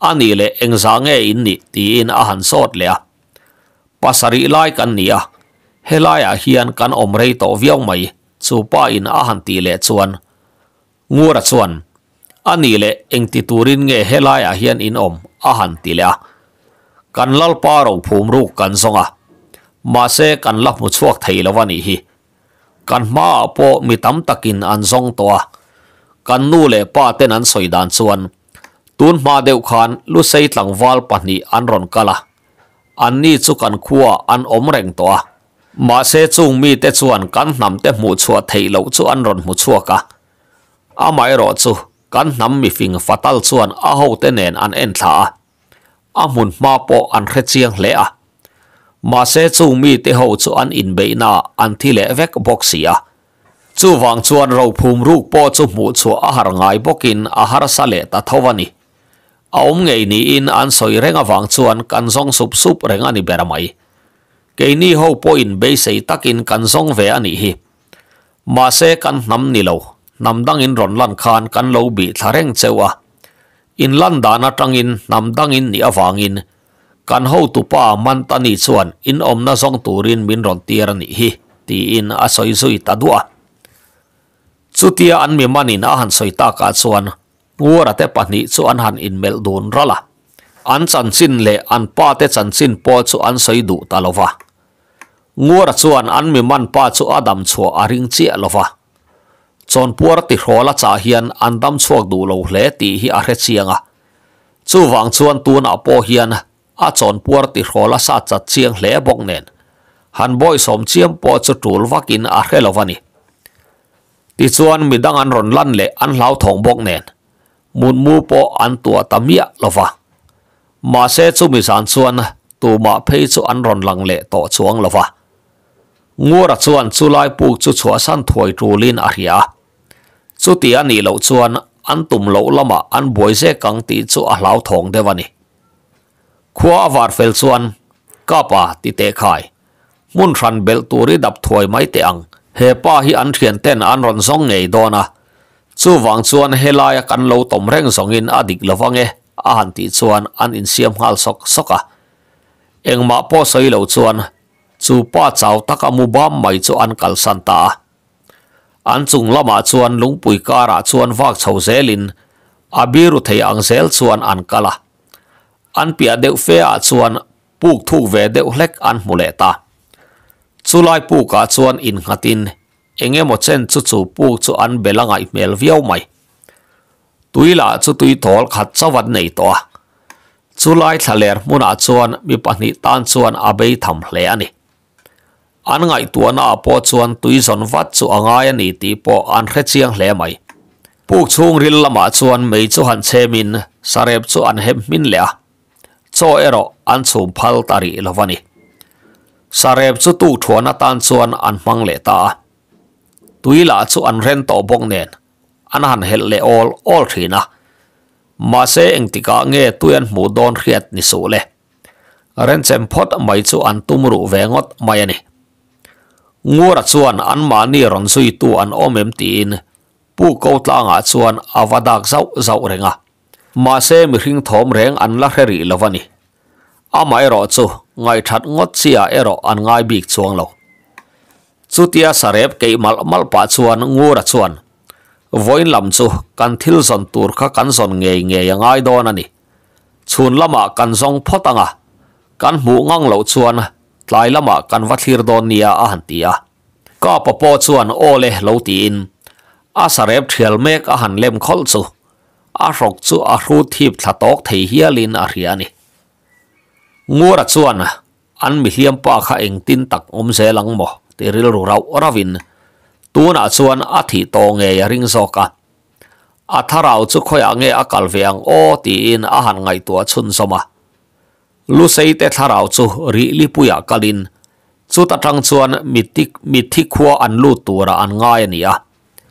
ani le eng za nge in ni ti in a han sot le a pasari lai kan nia helaya hian kan om rei to viau mai chu pa in a han ti le chuan ngura chuan ani le eng ti turin nge helaya hian in om a han ti le a kan lal pa ro phum ru kan zonga มาเสกันลักมุชวกไทยละวันนี้กันมาโอมีตั้มตะกินอันซองตัวกันนู่เล่ป้าเต้นอันสวยดานส่วนตูนมาเดวขานลุใส่หลังวาลปนีอันรอนกะละอันนี้จุกันขัวอันอมแรงตัวมาเซจุงมีเตชวนกันนำเตมุชัวไทยเหลวชัวอันรอนมุชัวกะอาไม่รอจูกันนำมีฟิงฟัตัลส่วนอาหูเตเนนอันเอ็นท่าอามุนมาโปอันเครเจียงเละ mà sẽ chu mi te ho chu an in be na an thi le vek boxia chu wang chuan ro phum ruk po chu mu chu a har ngai bokin a har sa le ta thowani aum ngei ni in an soi renga wang chuan kan zong sup sup renga ni beramai ke ni ho po in be sei takin kan zong ve ani hi. Ma se kan nam ni lo nam dang in ron lan khan kan lo bi thareng chewa. In lan dana tangin nam dang in ni awangin in. Kan ho tu pa man tani chuan. In om na zong turin min ron tir ni hi. Ti in a soi zui ta dua. Chutia an mi manin a han soi ta ka chuan. Ngora te pahni chu an han in mel dun rala an chan chin le, an pa te chan chin po chu an soi du ta lova ngora chuan an mi man pa chu adam chu a ring chi lova chon puar ti hrola cha hian an dam chuak du lo hle ti hi a hre chianga chu wang chuan tun a po hian a chon puar ti hrola sa cha chiang hle bok nen. Han boy som chiam po chu tul wakin a hrelovani ti chuan midang an ron lan le an hlau thong bok nen. Mun mu po an tua tamia lova ma se chu mi san chuan, tu ma phei chu an ron lang le to chuang lova ngora chuan chu lai puk chu chua san thoi tulin a hria chu ti ani lo chuan, an tum lo lama an boise kang ti chu a hlau thong devani khua var fel suan, kapa ti te khai. Mun ran bel turi dap thoi mai te ang. He pa hi an thian ten an ron song ngei dona chu wang chuan helaya kan lo tom reng song in adik lovange a han ti chuan an in siam hal sok soka engma po soi lo chuan chu pa chau taka mu bam mai chu an kal san ta an chung lama chuan lungpui kara chuan wak chho zelin abiru thei ang zel chuan an kala an pia deuh fe a chuan puk thuk ve deuh hlek an mule ta chulai puk a chuan in ngatin enge mo chen chu chu puk chu an belangai mel viau mai tuila chu tui tol khat chawat nei to chulai thaler muna chuan mi pahnih tan chuan abei tham hle ani an ngai tuana po chuan tui zon vat chu angai ani ti po an hre chiang hle mai puk chung ril lama chuan mei chu han chemin sarep chu an hem min le a cho ero an chum phal tari lovani. Sarep chu tu thuana tan chuan an mang le ta. Tuila chu an ren to bong nen an han hel le all all thina ma se eng tika nge tuyan mu don riat ni su le. Ren chem phot mai chu an tumru vengot mai ani. Ngora chuan an ma ni ron sui tu an omem tin pu ko tlanga chuan avadak zau zau renga มาเซมิริงอมแรงอันละเรีละวันนี้อามาเอรอจูไงชัดงดเสียเอรออันไงบีกชวงเราจุดยาสเรบเกี่ยมัลมัลปัจจุบันงูระชวนวันลำจูกันทิลสันตูร์ขกันสนเงยเงยยังไงโดนันี่ชวนละมากันทรงพ่อตังะกันหมูงังเหลาชวนลายละมากันวัดทิรดอนเนียอาหันตีอะก็ปปชวนโอเลเหลาตีนอาสเรบเทียลเมกอาหันเล่มคอลจู a rok chu a hru thip thla tok thei hialin a riani ngura chuan an mi hliam pa kha eng tin tak om se lang mo ti ril ru rau ravin tuna chuan a thi to nge ya ring zoka a tharau chu khoya nge a kal veang o ti in a han ngai tua chun soma lu sei te tharau chu ri li puya kalin chu ta tang chuan mitik mithi khua an lu tura an ngai ni a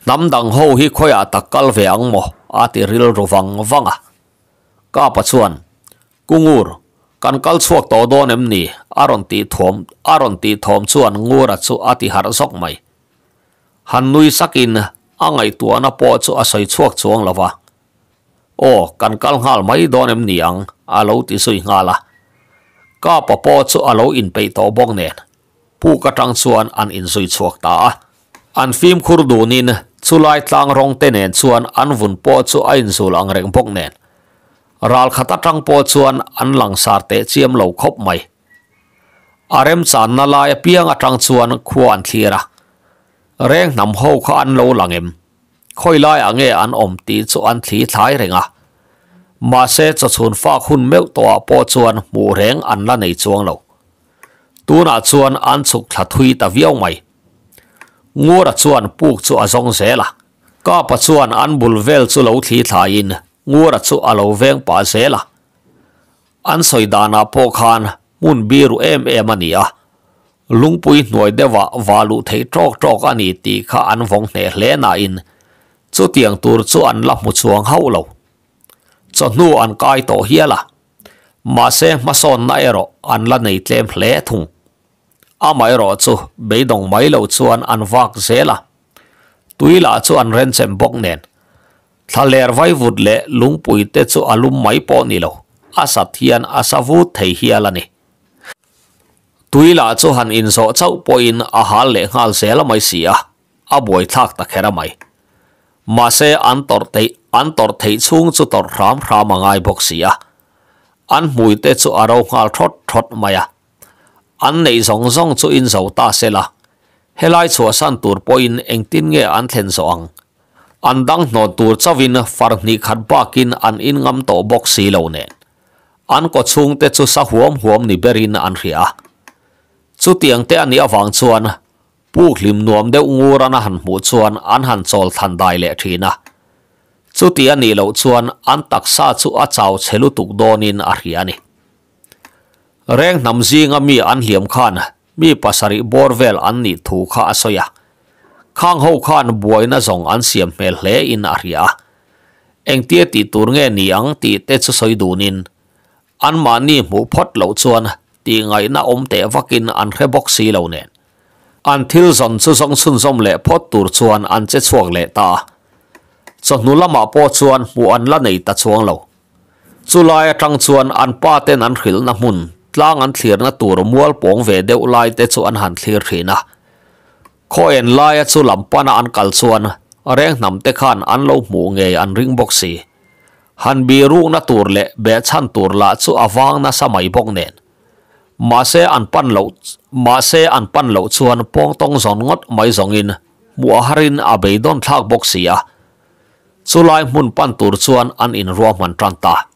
nam dang ho hi khoya ta kal veang mo a ti ril ru wang wanga ka pa chuan kungur kan kal chuak to don em ni aron ti thom aron ti thom chuan ngura chu ati har zok mai han nui sakin angai tuana po chu a soi chuak chuang lova o kan kal ngal mai don em ni ang alo ti sui ngala ka pa po chu alo in pe to bong nen pu ka tang chuan an in sui chuak ta an phim khur du nin chulai tlang rong te nen chuan an vun po chu a in sul ang reng bok nen ral khata tang po chuan an lang sar te chiam lo khop mai arem chan na lai piang atang chuan khuan thira reng nam ho kha an lo langem khoi lai ange an om ti chu an thli thlai renga ma se cho chun fa khun meu to po chuan mu reng an la nei chuang lo tuna chuan an chuk thla thui ta viau mai ngaw chuan puk chu azong zela ka pa chuan an bul vel chu lo thli thlaiin ngaw chu alo veng pa zela an soi dana po khan mun biru em em ania lungpui hnuai dewa walu thei trok trok ani ti kha an vong hne hle na in. Chu tiang tur chu an la mu chuang hau lo. Cho nu an kai to hiala ma se ma son na ero an la nei tlem hle thung. A mai ro chu beidong mai lo chuan an vak zela tuila chu an ren chem bok nen thaler vai vut le lungpui te chu alum mai po ni lo asat hian asavu thei hialani tuila chu han in so chau po in, a hal le ngal zela mai sia a. Boi thak ta khera mai. Ma se an tor te an tor thei chung chu tor ram ram angai bok sia an mui te chu aro ngal thot thot maya an nei zong zong chu in zo ta se la. Helai chu san tur po in eng tin nge an thlen zo ang. An dang no tur chawin far ni khat bakin an in ngam to box si lo ne. An ko chung te chu sa huam huam ni berin an ria chu tiang te ani awang chuan puk lim nuam de deuh ngurana han mu chuan, an han chol than dai le thina chu ti ani lo chuan, an taksa chu a chaw chelu tuk donin a ria ni. แรงนำซีงมีอันเหียมขานมีปัสริบอร์เวลอันนี้ถูกข้าสยาข้างหูข้านบวยน่ะสงอันเสียมเมลเลอินอาริยาเองเตี้ยตีตัวเงี้ยนี่อังตีเตชสอยดูนินอันมานี่หมูพดเหลาชวนตีไงน่าอมเตะวักินอันแค่บ็อกซีเหล่าเนนอันทิลสันสุสงสุนอมเละพดตัวชวนอันเจ็ดช่วงเละตาสนุละมาพอชวนหมูอันละในตัดช่วงเหล่าสุลายทังชวนอันป้าเต้นอันขิลน้ำมุน tlang an thlir na tur mual pong ve deuh lai te chu an han thlir thina kho en lai chu lampana an kal chuan. Reng nam te khan an lo mu nge an ring box si. Han bi ru na tur le be chan tur la chu awang na samai bok nen. Ma se an pan lo ma se an pan lo chuan pong tong zon ngot mai zong in. Mu harin a be don thak box sia chulai mun pan tur chuan an in ruam man tran ta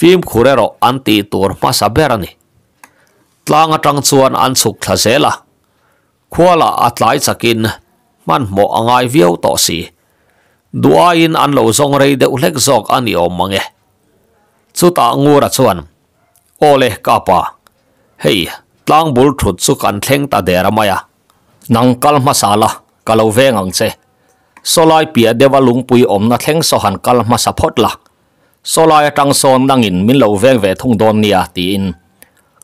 phim khurero an ti tur ma sa berani tlanga tang chuan an chuk thla zela khuala atlai à chakin man mo angai à viau to si duain an lo zong rei de ulek zok ani om mange chuta ngura chuan. Ole kapa hei tlang bul thut chu kan thleng ta ra maya. Nang kal masala kalo veng ang che solai pia dewa lungpui om na thleng so han kal ma sa la solai tang son nang in min lo veng ve thung don nia ti in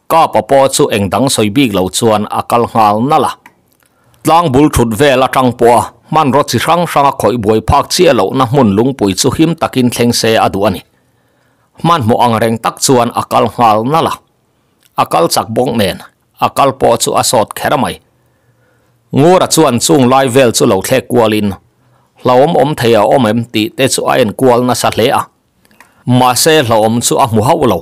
ka pa po chu eng dang soi bik lo chuan akal ngal na la. Tlang bul thut ve la tang po man ro chi rang rang a khoi boi phak chi lo na mun lungpui chu him takin thleng se adu ani man mo ang reng tak chuan akal ngal na la. Akal chak bong nen akal po chu asot kheramai ngora chuan chung lai vel chu lo thle kwalin laom om theya om em ti te chu a en kwal na sa hle a mà xe se om chu a mu hau lo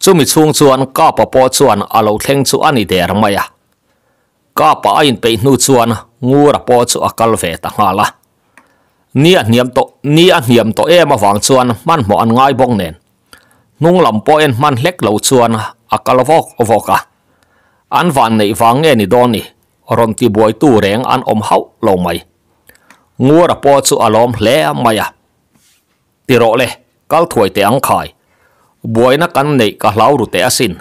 chu mi chung chuan ka pa po chuan a lo thleng chu ani der mai maya ka pa in pe nu chuan ngur a po chu a kal ve ta hala ni a niam to ni a niam to em awang chuan man mo an ngai bong nen nung lam po en man hlek lo chuan a kal vok voka an van nei wang nge ni don ni ron ti boy tu reng an om hau lo mai ngur a po chu alom à hle mai maya à. tiro le กัลถวยเตอังขายบวยนักกันในกะเหลารุเตอสิน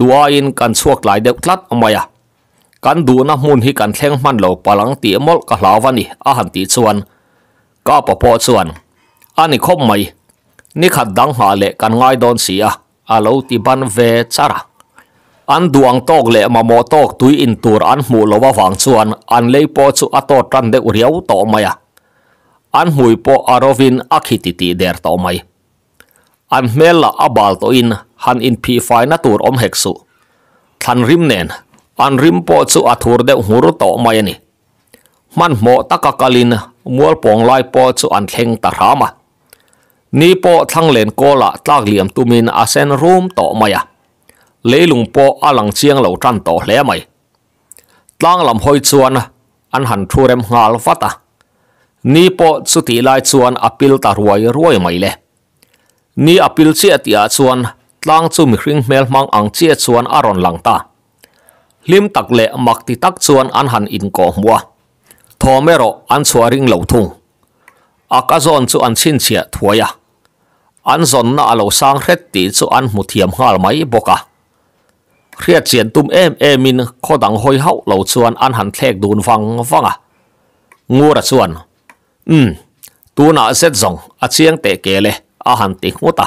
ดัวอินกันชวกหลายเด็กลัดอมายะกันดูนักมุนที่กันเข่งมันเลาปลังตีมอลกะเหลาวันนี้อาหารตีชวนก็ปปอส่วนอันนี้คบไหมนี่ขัดดังหาเละกันง่ายโดนเสียอาลูติบันเวชาระอันดวงตกเละมาโมตกตุยอินตัวอันหมู่ลวะฝังชวนอันเลยปอสุอัตอรันเดอเรียวต่อมายะ an hmel la abal to in, han in phi fai na tur om hek su than rim nen, an rim po chu a thur de huru to mai ni. Man mo takakalin mual pong lai po chu an thleng ta rama. Ni po thlang len ko la tlak liam tumin a sen room to maya leilung po alang chiang lo tran to hle mai. Tlang lam hoi chuan an han thurem ngal นี่ปอสุติไลชวนอภิลตารวยรวยไม่เลยนี่อภิลเสียติอาชวนตั้งจุมิคริงเมลมังอังเจียชวนอรอนลังตาลิมตักเละมักติตักชวนอันหันอินก่อมัวทอมเมโรอันสวริงเหลาทุงอากาซอนจูอันชินเชียทัวยะอันอนน่าเหลาสังเรตติจูอันมุเทียมฮาลไม่บกะเครียดเจียนตุมเอมเอมินโคดังหอยเฮาเหลาชวนอันหันแทกดูนฟังฟังอะงูระชวน vata ni po chu ti lai chuan apil ta ruai ruai mai le ni apil chi atia chuan tlang chu mi hring mel mang ang chia chuan aron lang ta lim tak le mak ti tak chuan an han in ko hmua thomero an chuaring lo thung akazon chu an chin chia thuaya an zon na alo sang hret ti chu an mu thiam ngal mai boka riat chian tum em em in kho dang hoi hau lo chuan an han thlek dun wang wanga ngura chuan um tuna zet zong a chiang te kele a han ti nguta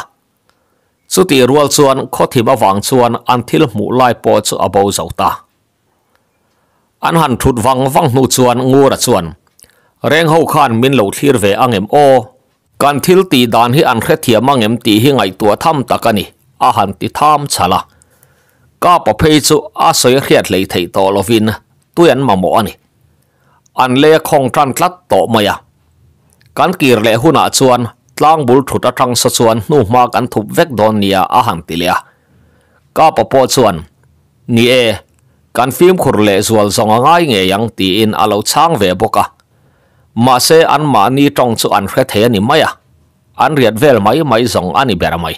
chu ti rual chuan kho thima wang chuan an thil mu lai po chu abo zauta an han thut wang wang nu chuan ngura chuan reng ho khan min lo thlir ve angem o kan thil ti dan hi an khre thiam angem ti hi ngai tua tham takani a han ti tham chala ka pa phei chu a soi khiat lei thei to lovin tuyan ma mo ani an le khong tran tlat to maya kan kir le huna chuan. Tlang bul thut a tang sa chuan nu ma kan thup vek don nia a han tilia ka pa po chuan. Ni e kan phim khur le zual zong ngai nge yang ti in alo chang ve boka ma se an ma ni tong chu an hre the ni maya an riat vel mai mai zong ani bera mai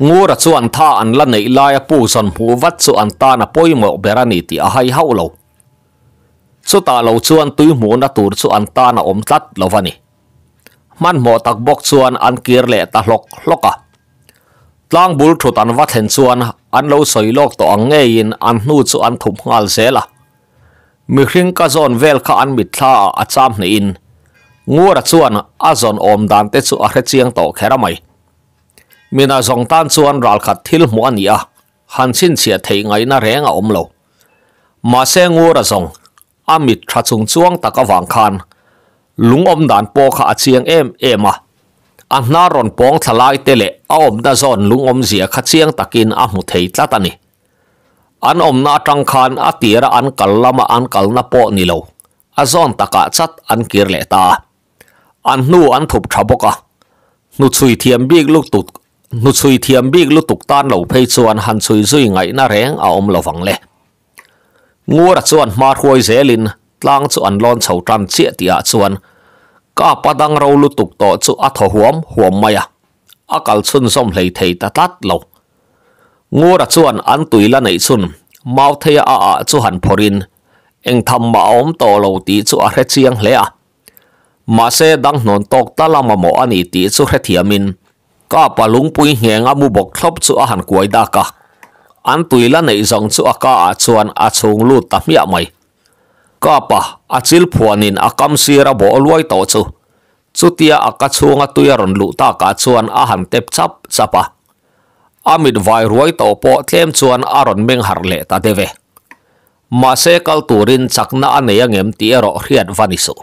ngura chuan tha an la nei lai pu son bù wat chu an ta na poimo bera ni ti a hai hau lo chu ta lo chuan tui mu na tur chu an ta na om tlat lovani man mo tak bok chuan an kir le ta hlok hloka tlang bul thut an va thlen chuan an lo soi lok to ang nge in an hnu chu an thum ngal zela mi hring ka zon vel kha an mit thla a cham ne in. Ngura chuan a zon om dan te chu a hre chiang to khera mai. Mina zong tan chuan ral khat thil mu ania han chin chia thei ngai na renga om lo. Ma se ngura zong. Amit tha chung chuang taka wang khan lung om dan po kha achiang em em à a. Hna ron pong thalai tele, a om da zon lung om zia kha chiang takin a mu thei tlatani an om na tang khan a tira an kal lama an kal na po nilo a zon taka chat an kir le ta. An nu an thup thaboka nu chui thiam bik luk tut nu chui thiam bik lu tuk tan lo phei chuan han chui zui ngai na reng a om lo wang le. Ngura chuan ma huai zelin tlang chu an lon chho tran chia tia chuan ka à, padang ro lu tuk to chu a tho huam huam maya akal à. chun som hlei thei ta tat lo ngura chuan an là nei chun mau theya a a chu han phorin eng tham ma om to lo ti chu a hre chiang hle à. a ma se dang non tok ta lama mo ani ti chu hre thiamin ka palung pui ngenga mu bok thlop chu a han kuai da ka an tuổi nei zong chu a ka a chuan a chung lu ta mia mai kapa achil phuanin akam sira bo luai to chu. Chutia aka chunga tuya lu ta ka chuan a han tep chap chapa amit vai ruai to po tlem chuan aron meng har le ta deve. Ma se kal turin chakna ane ngem ti ero hriat vanisu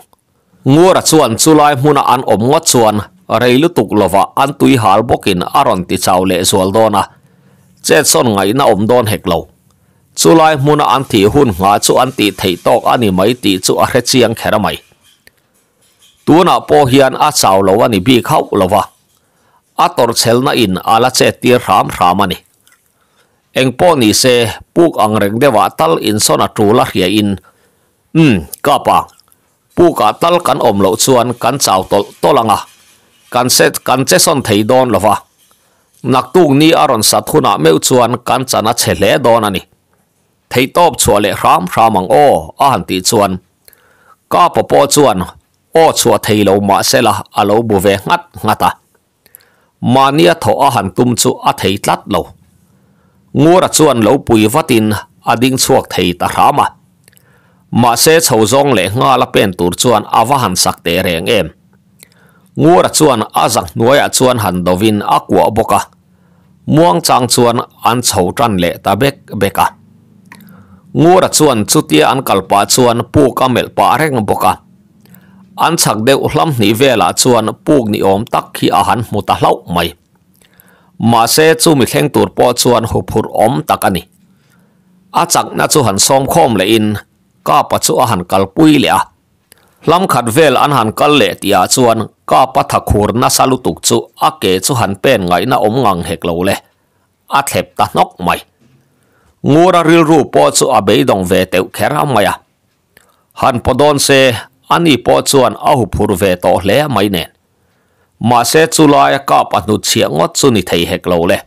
ngura chuan chulai hmuna an om ngo chuan reilu tuk lova an tui hal bokin aron ti chaule zual dona che son ngai na om don hek lo chulai hmuna an thi hun nga chu an ti thei tok ani mai ti chu a hre chiang khera mai tuna po hian a chaw lo ani bi khau lova a tor chelna in ala che tir ram ram ani eng po ni se puk ang reng dewa tal in son a tu la hria in. Um ka pa puka tal kan om lo chuan kan chaw tol tolanga kan set kan che son thei don lova nak tung ni aron sat huna meu chuan kan chana che hle don ani thấy tốt chùa lệ khám, khóm bằng ô ở hẳn tỷ chuồn. Có bộ bộ chuồn ô chùa thầy lâu mà sẽ là ở lâu bù về ngắt ngắt à. Mà nia thổ ở hẳn tum chu ở thầy lát lâu ngô là chuồn lâu bùi vắt tin ở đinh chuộc thầy ta khá mà mà sẽ sầu rong lệ ngã là bên tủ chuồn ở vã hẳn sạc tế rèn em ngô là chuồn ở rằng nuôi ở chuồn hẳn đầu vinh ở quả bộ cả muang chang chuồn ăn sầu trăn lệ ta bếc bếc à. Beka ngura chuan chutia an kalpa chuan pu kamel pa reng boka an chak deuh hlam ni vela chuan puk ni om tak khi a han muta hlau mai ma se chu mi thleng tur po chuan hupur om tak ani a chak na chu han som khom le in ka pa chu a han kal pui le a lam khat vel an han kal le tia chuan ka pa tha khur na salu tuk chu a ke chu han pen ngai na om ngang hek lo le a thlep ta nok mai ngura ril ru po chu a beidong ve teu khera maya han podon se ani po chuan a hu phur ve to hle mai nen ma se chu lai ka pa nu chiangot chu ni thei hek lo le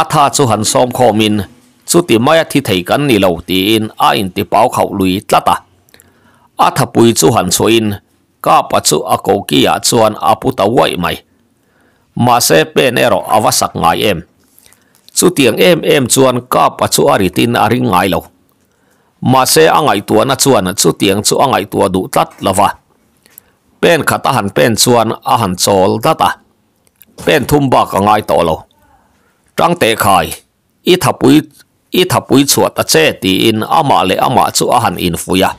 a tha chu han som khomin chu ti mai thi thei kan ni lo ti in a in ti pau khau lui tlata a tha pui chu han chu in ka pa chu a ko ki ya chuan a pu ta wai mai ma se pe nero awasak ngai em chu tiếng em em chuan ka pa chu ari tin ari ngai lo ma se angai tua na chuan chu tiếng chu angai tua du tlat lova pen khata han pen chuan a à han chol data pen thum ba ka ngai to lo trang te khai i thapui i thapui chuat a che ti in à ama le ama à chu a han in fuya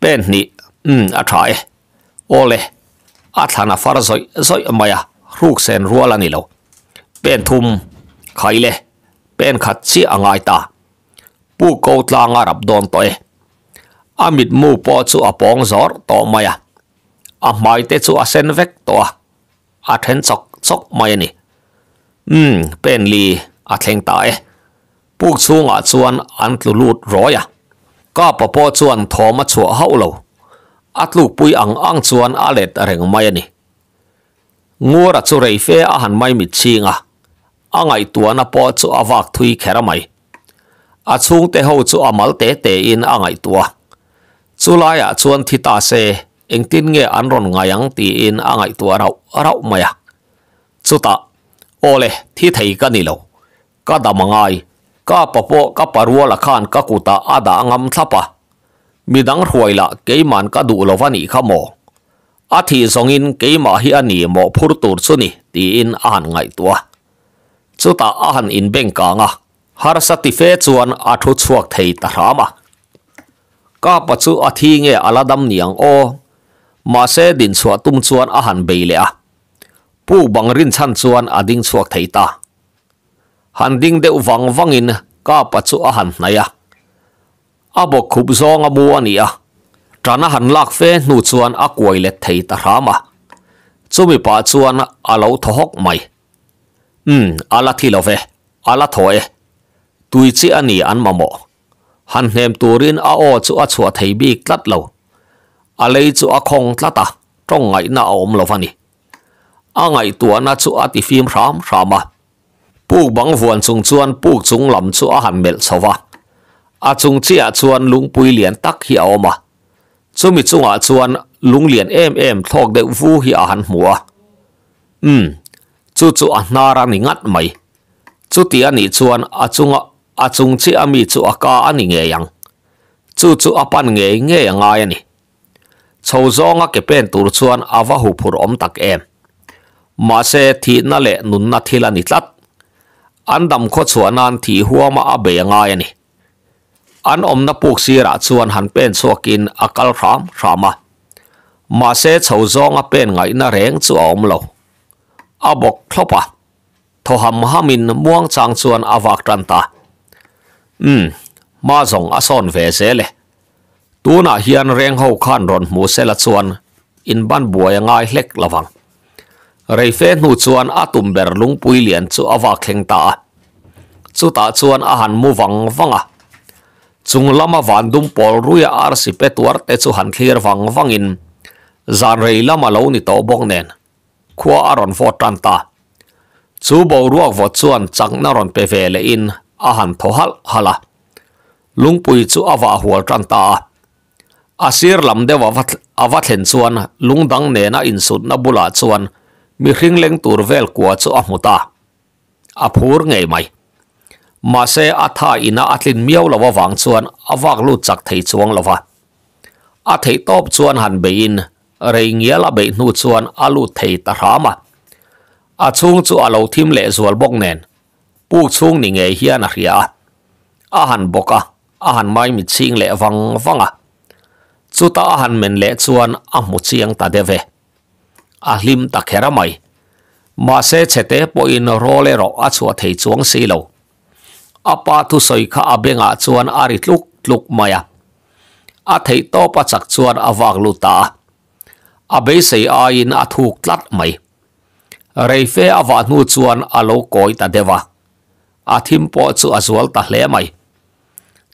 pen ni um a thai ole a thana far zoi zoi maya ruk sen ruala ni lo pen thum ไข่เลยเป็นขัดชีอ่างไอตาผู้กอดลางรับดอนตัวอามิดมูปอจูอปองจอร์ต่อมายะอาไม่เตจูอาเซนเวกตัวอาเทนซอกซอกไม่นี่อืมเป็นลีอาเทงตาเอผู้สูงอาชวนอันตุลูดรอยะก็ปปอชวนทอมาชัวเฮาเราอัดลูกปุยอังอังชวนอาเล็ดเร่งไม่นี่งูรัดสุไรเฟอาหันไม่มิดชิงอะ a ngai angai tuana po chu awak thui khera mai. A chung te ho chu amal te te in angai tua. Chulaya chuan thita se engtin nge anron ngayang ti in angai tua rau rau maya chuta ole thi thei ka ni lo. Ka damangai ka papo ka parua la khan ka kuta ada ngam thapa midang ruaila keiman ka du lovani khamo a thi zongin keima hi ani mo phur tur chuni ti in an ngai tua chuta a han in benka nga. Har sati fe chuan a thu chuak thei ta rama ka pachu a thi nge aladam niang o. Ma se din chua tum chuan a han beile a. Pu bangrin chan chuan a ding chuak thei ta. Han ding deuh wang wangin ka pachu a han hnaya a. Bo khup zong a mu ani a. Trana han lak fe nu chuan a kuai le thei ta rama chumi pa chuan a lo thohok mai. Ừ, um ala thi lo ve ala thoe tui chi ani an mamo han hnem turin a o chu a chua thei bi tlat lo a lei chu a khong tlata à, trong ngày na om lo vani a ngai tuana chu a phim rám rám à. puk bằng vuan chung chuan puk chung lam chu a mệt sâu chowa a chung chia chuan lũng bùi liền tắc hi a oma chung chunga chuan lũng liền em em thọc de vu hi a han mùa. um chu chu a hnar ni ngat mai chu ti ani chuan a chunga a chung chi ami chu a ka ani nge yang. Chu chu a pan nge nge angai ani chho zonga ke pen tur chuan awa hu phur om tak em. Ma se thi na le nun na thil ani tlat. An dam kho chuanan thi huama a be angai ani an om na puk sira chuan han pen chuakin akal ram rama. Ma se chho zonga pen ngai na reng chu om lo. Abok klopa. Thlopa ham hamin muang chang chuan awak tan ta. Um ma zong ason ve zele. Tuna hian reng ho khan ron mu sela chuan. In ban buai ngai hlek lawang rei fe nu chuan atum ber lung pui lian chu awa khleng ta chu ta chuan a han mu wang wanga chung lama van dum pol ruya ar si pe tuar te chu han thlir wang wangin zan rei lama lo ni to bok nen khua aron vô tan ta chu bo ruak vô chuan chang na ron pe vele in a han tho hal hala lungpui chu awa hual tan ta asir lam de wa awa thlen chuan lungdang ne na in sut na bula chuan mi hring leng tur vel kwa chu a muta a phur ngei mai. Mà se a tha ina atlin miau lawa wang chuan awak lu chak thei chuang lawa a thei top chuan han bein rei nghĩa là bị nu chuan alu thei ta rama à, a chung chu alo thim le zual bok nen pu chung ni nge hian a ria a han boka a han mai mi ching le wang wanga à. chu ta a han men le chuan a mu chiang ta deve à, a hlim ta khera mai ma se chete po in role ro a chua thei chuang si lo apa tu soi kha abenga chuan a ari tluk tluk maya a thei to pa chak chuan a awak lu ta a be sei a in a thuk tlat mai. Rei fe awa nu chuan a lo koi ta dewa a thim po chu a zual ta hle mai.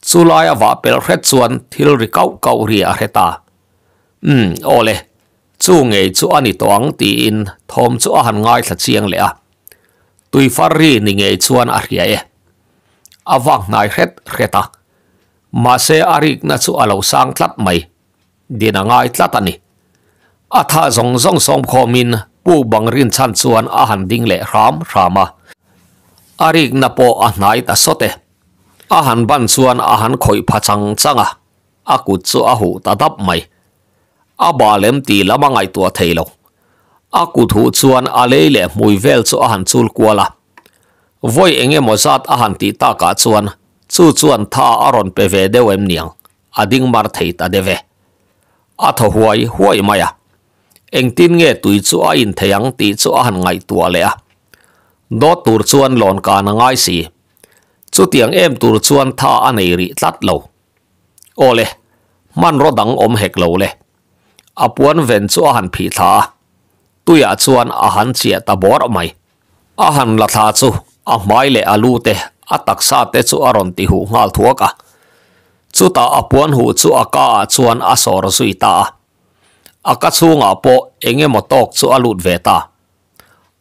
Chulai awa pel hret chuan thil ri kau kau ri a heta um hmm, ole. Chu ngei chu ani toang ti in thom chu a han ngai thla chiang le a. Tui far ri ni ngei chuan a ria e. Awak ngai het heta ma se arik na chu alo sang tlat mai. Dina ngai tlat ani a tha zong zong som khomin pu bang rin chan chuan a han ding le ram rama arik na po a nai ta sote a han ban chuan a han khoi phachang changa a. Kut chu a hu ta dap mai. A ba lem ti lama ngai tua theilo a kut hu chuan a leile mui vel chu a han chul kuala voi enge mo zat a han ti ta ka chuan. Chu chuan tha aron pe ve de wem niang. Ading mar thei ta de ve. A tho huai huai maya eng tin nge tui chu a in theyang ti chu a han ngai tua le a do tur chuan lon ka na ngai si chu tiang em tur chuan tha a nei ri tlat lo ole man ro dang om hek lo le a puan ven chu a han phi tha tuya chuan a han chia ta bor mai a han la tha chu a mai le alu te a taksa te chu aron ti hu ngal thuaka chu ta a puan hu chu a ka chuan a sor sui ta. a ka chu po enge mo tok chu alut ve ta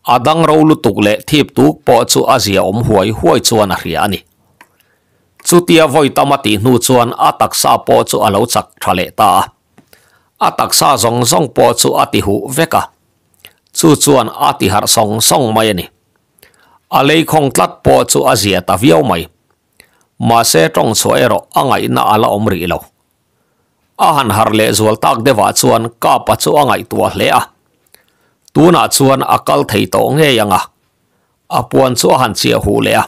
adang ro lu tuk le thip tuk po chu azia om huai huai chuan a hria ani chutia voi tamati nu chuan a taksa po chu alo chak thale ta. A taksa zong zong po chu ati hu veka. Chu chuan ati har song song mai ani a lei khong tlat po chu azia ta viau mai. Ma se tong chuairo angai na ala omri lo a han har le zual tak dewa chuan ka pa chu angai tua hle a. Tuna chuan akal thei to nge yanga. Apuan chu han chia hu le a.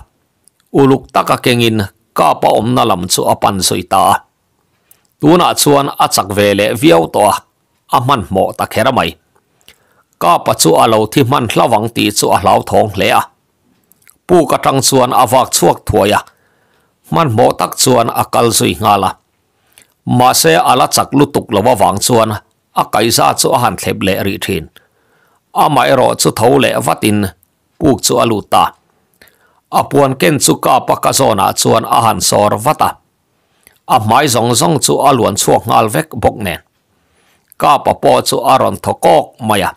Uluk taka kengin ka pa om na lam chu apan soita tuna chuan achak ve le viau to a. Man mo ta khera mai. Ka pa chu alo thi man hlawang ti chu a hlau thong hle a. Pu ka tang chuan awak chuak thuaya man mo tak chuan akal zui ngala mà se ala chak lu tuk lawa wang chuan, a kaisa chu a han thlep le ri thin. A mai ro chu tho le vatin puk chu alu ta. A puan ken chu ka pa ka zona chuan a han sor vata a mai zong zong chu aluan chuak ngal vek bok nen. Ka pa po chu aron thokok maya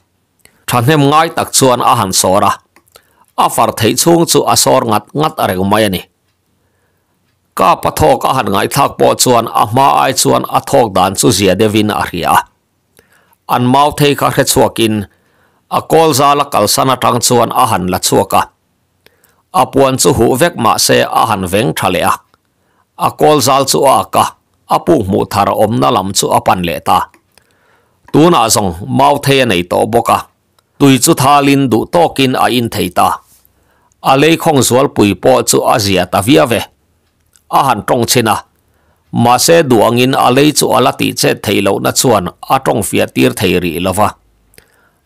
thanem ngai tak chuan a han sora a. Far thei chung chu a sor ngat ngat a reng mai ani ka pathok a han ngai thak po chuan a ma ai chuan a thok dan chu zia devin a ria. An mau thei ka hre chuakin a kol za la kal sana tang chuan a han la chuaka a. Puan chu hu vek ma se a han veng thale a a kol zal chu a ka, a pu mu thar om na lam chu a pan le ta. Tu na zong, mau thei nei to boka tui chu thalin du tokin a in thei ta. A lei khong zual pui po chu a zia ta via ve a han tong china. Ma se duangin a lei chu ala ti che theilo na chuan, a tong fia tir theiri lova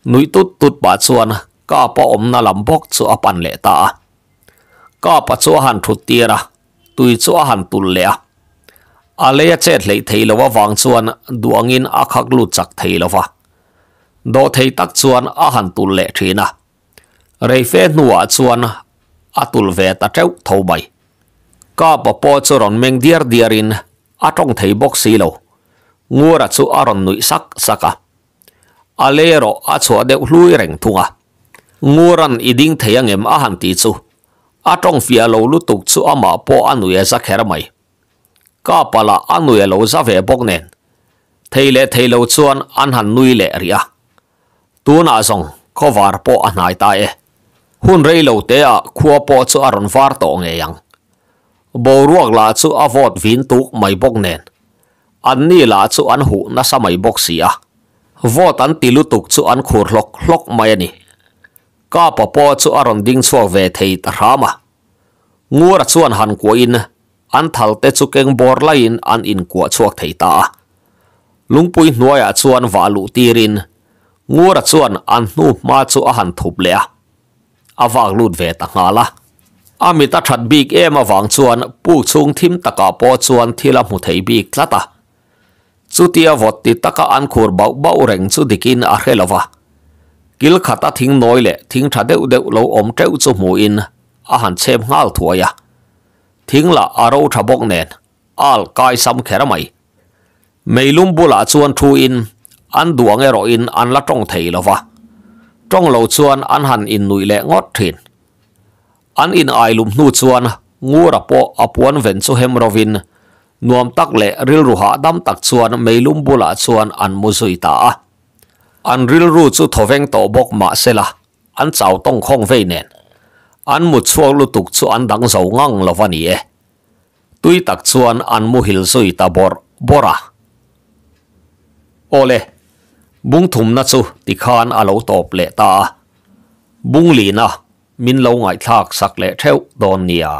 nui tut tut ba chuan ka pa om na lam bok chu a pan le ta. Ka pa chu han thu tira tui chu a han tul le a. A leia che hlei theilowa wang chuan duangin a khak lu chak theilowa do thei tak chuan, a han tul le thina rei fe nuwa chuan atul ve ta treu tho mai ka pa po chu ron meng diar diarin atong à thei bok si lo ngura chu aron à nui sak saka alero à. a chu de hlui reng thunga nguran iding theyang em a han ti chu atong fia lo lu tuk chu ama po anuya za khera mai ka pala anuya lo za ve bok nen theile theilo chuan an han nui le ria tuna song cover po anai ta e hun rei lo te a khuapo chu aron var to nge yang bo ruak la chu avot vin tuk mai bok nen an ni la chu an hu na sa mai bok sia vot an tilu tuk chu an khur hlok hlok mai ani ka pa po chu aron ding chuak ve thei ta rama ngura chuan han ko in an thal te chu keng bor lain an in ko chuak thei ta lungpui hnuaya chuan valu tirin ngura chuan an hnu ma chu a han thup le a awak lut ve ta ngala ami ta that big em awang chuan pu chung thim taka po chuan thila mu thei bik tlata. Chu tia vot ti taka an khur bau bau reng chu dikin a hrelowa kil khata thing noi le, thing tha deuh deuh lo om teu chu mu in, a han chem ngal thuaya thing la aro tha bok nen, al kai sam khera mai. Meilum bula chuan thu in, an duang ero in an la tong thei lova. Trong lo chuan an han in nui le ngot thin an in ai lum nu chuan ngura po apuan ven chu hem rovin nuam tak le ril ruha dam tak chuan meilum bula chuan an mu zui ta a. An ril ru chu thoveng to bok ma sela an chau tong khong ve nen. An mu chuak lu tuk chu an dang zo ngang lovani e. Tui tak chuan an mu hil zui ta bor bora ole, bung thum na chu, ti khan alo top le ta bung li na. Min lo ngai thak sak le theu don nia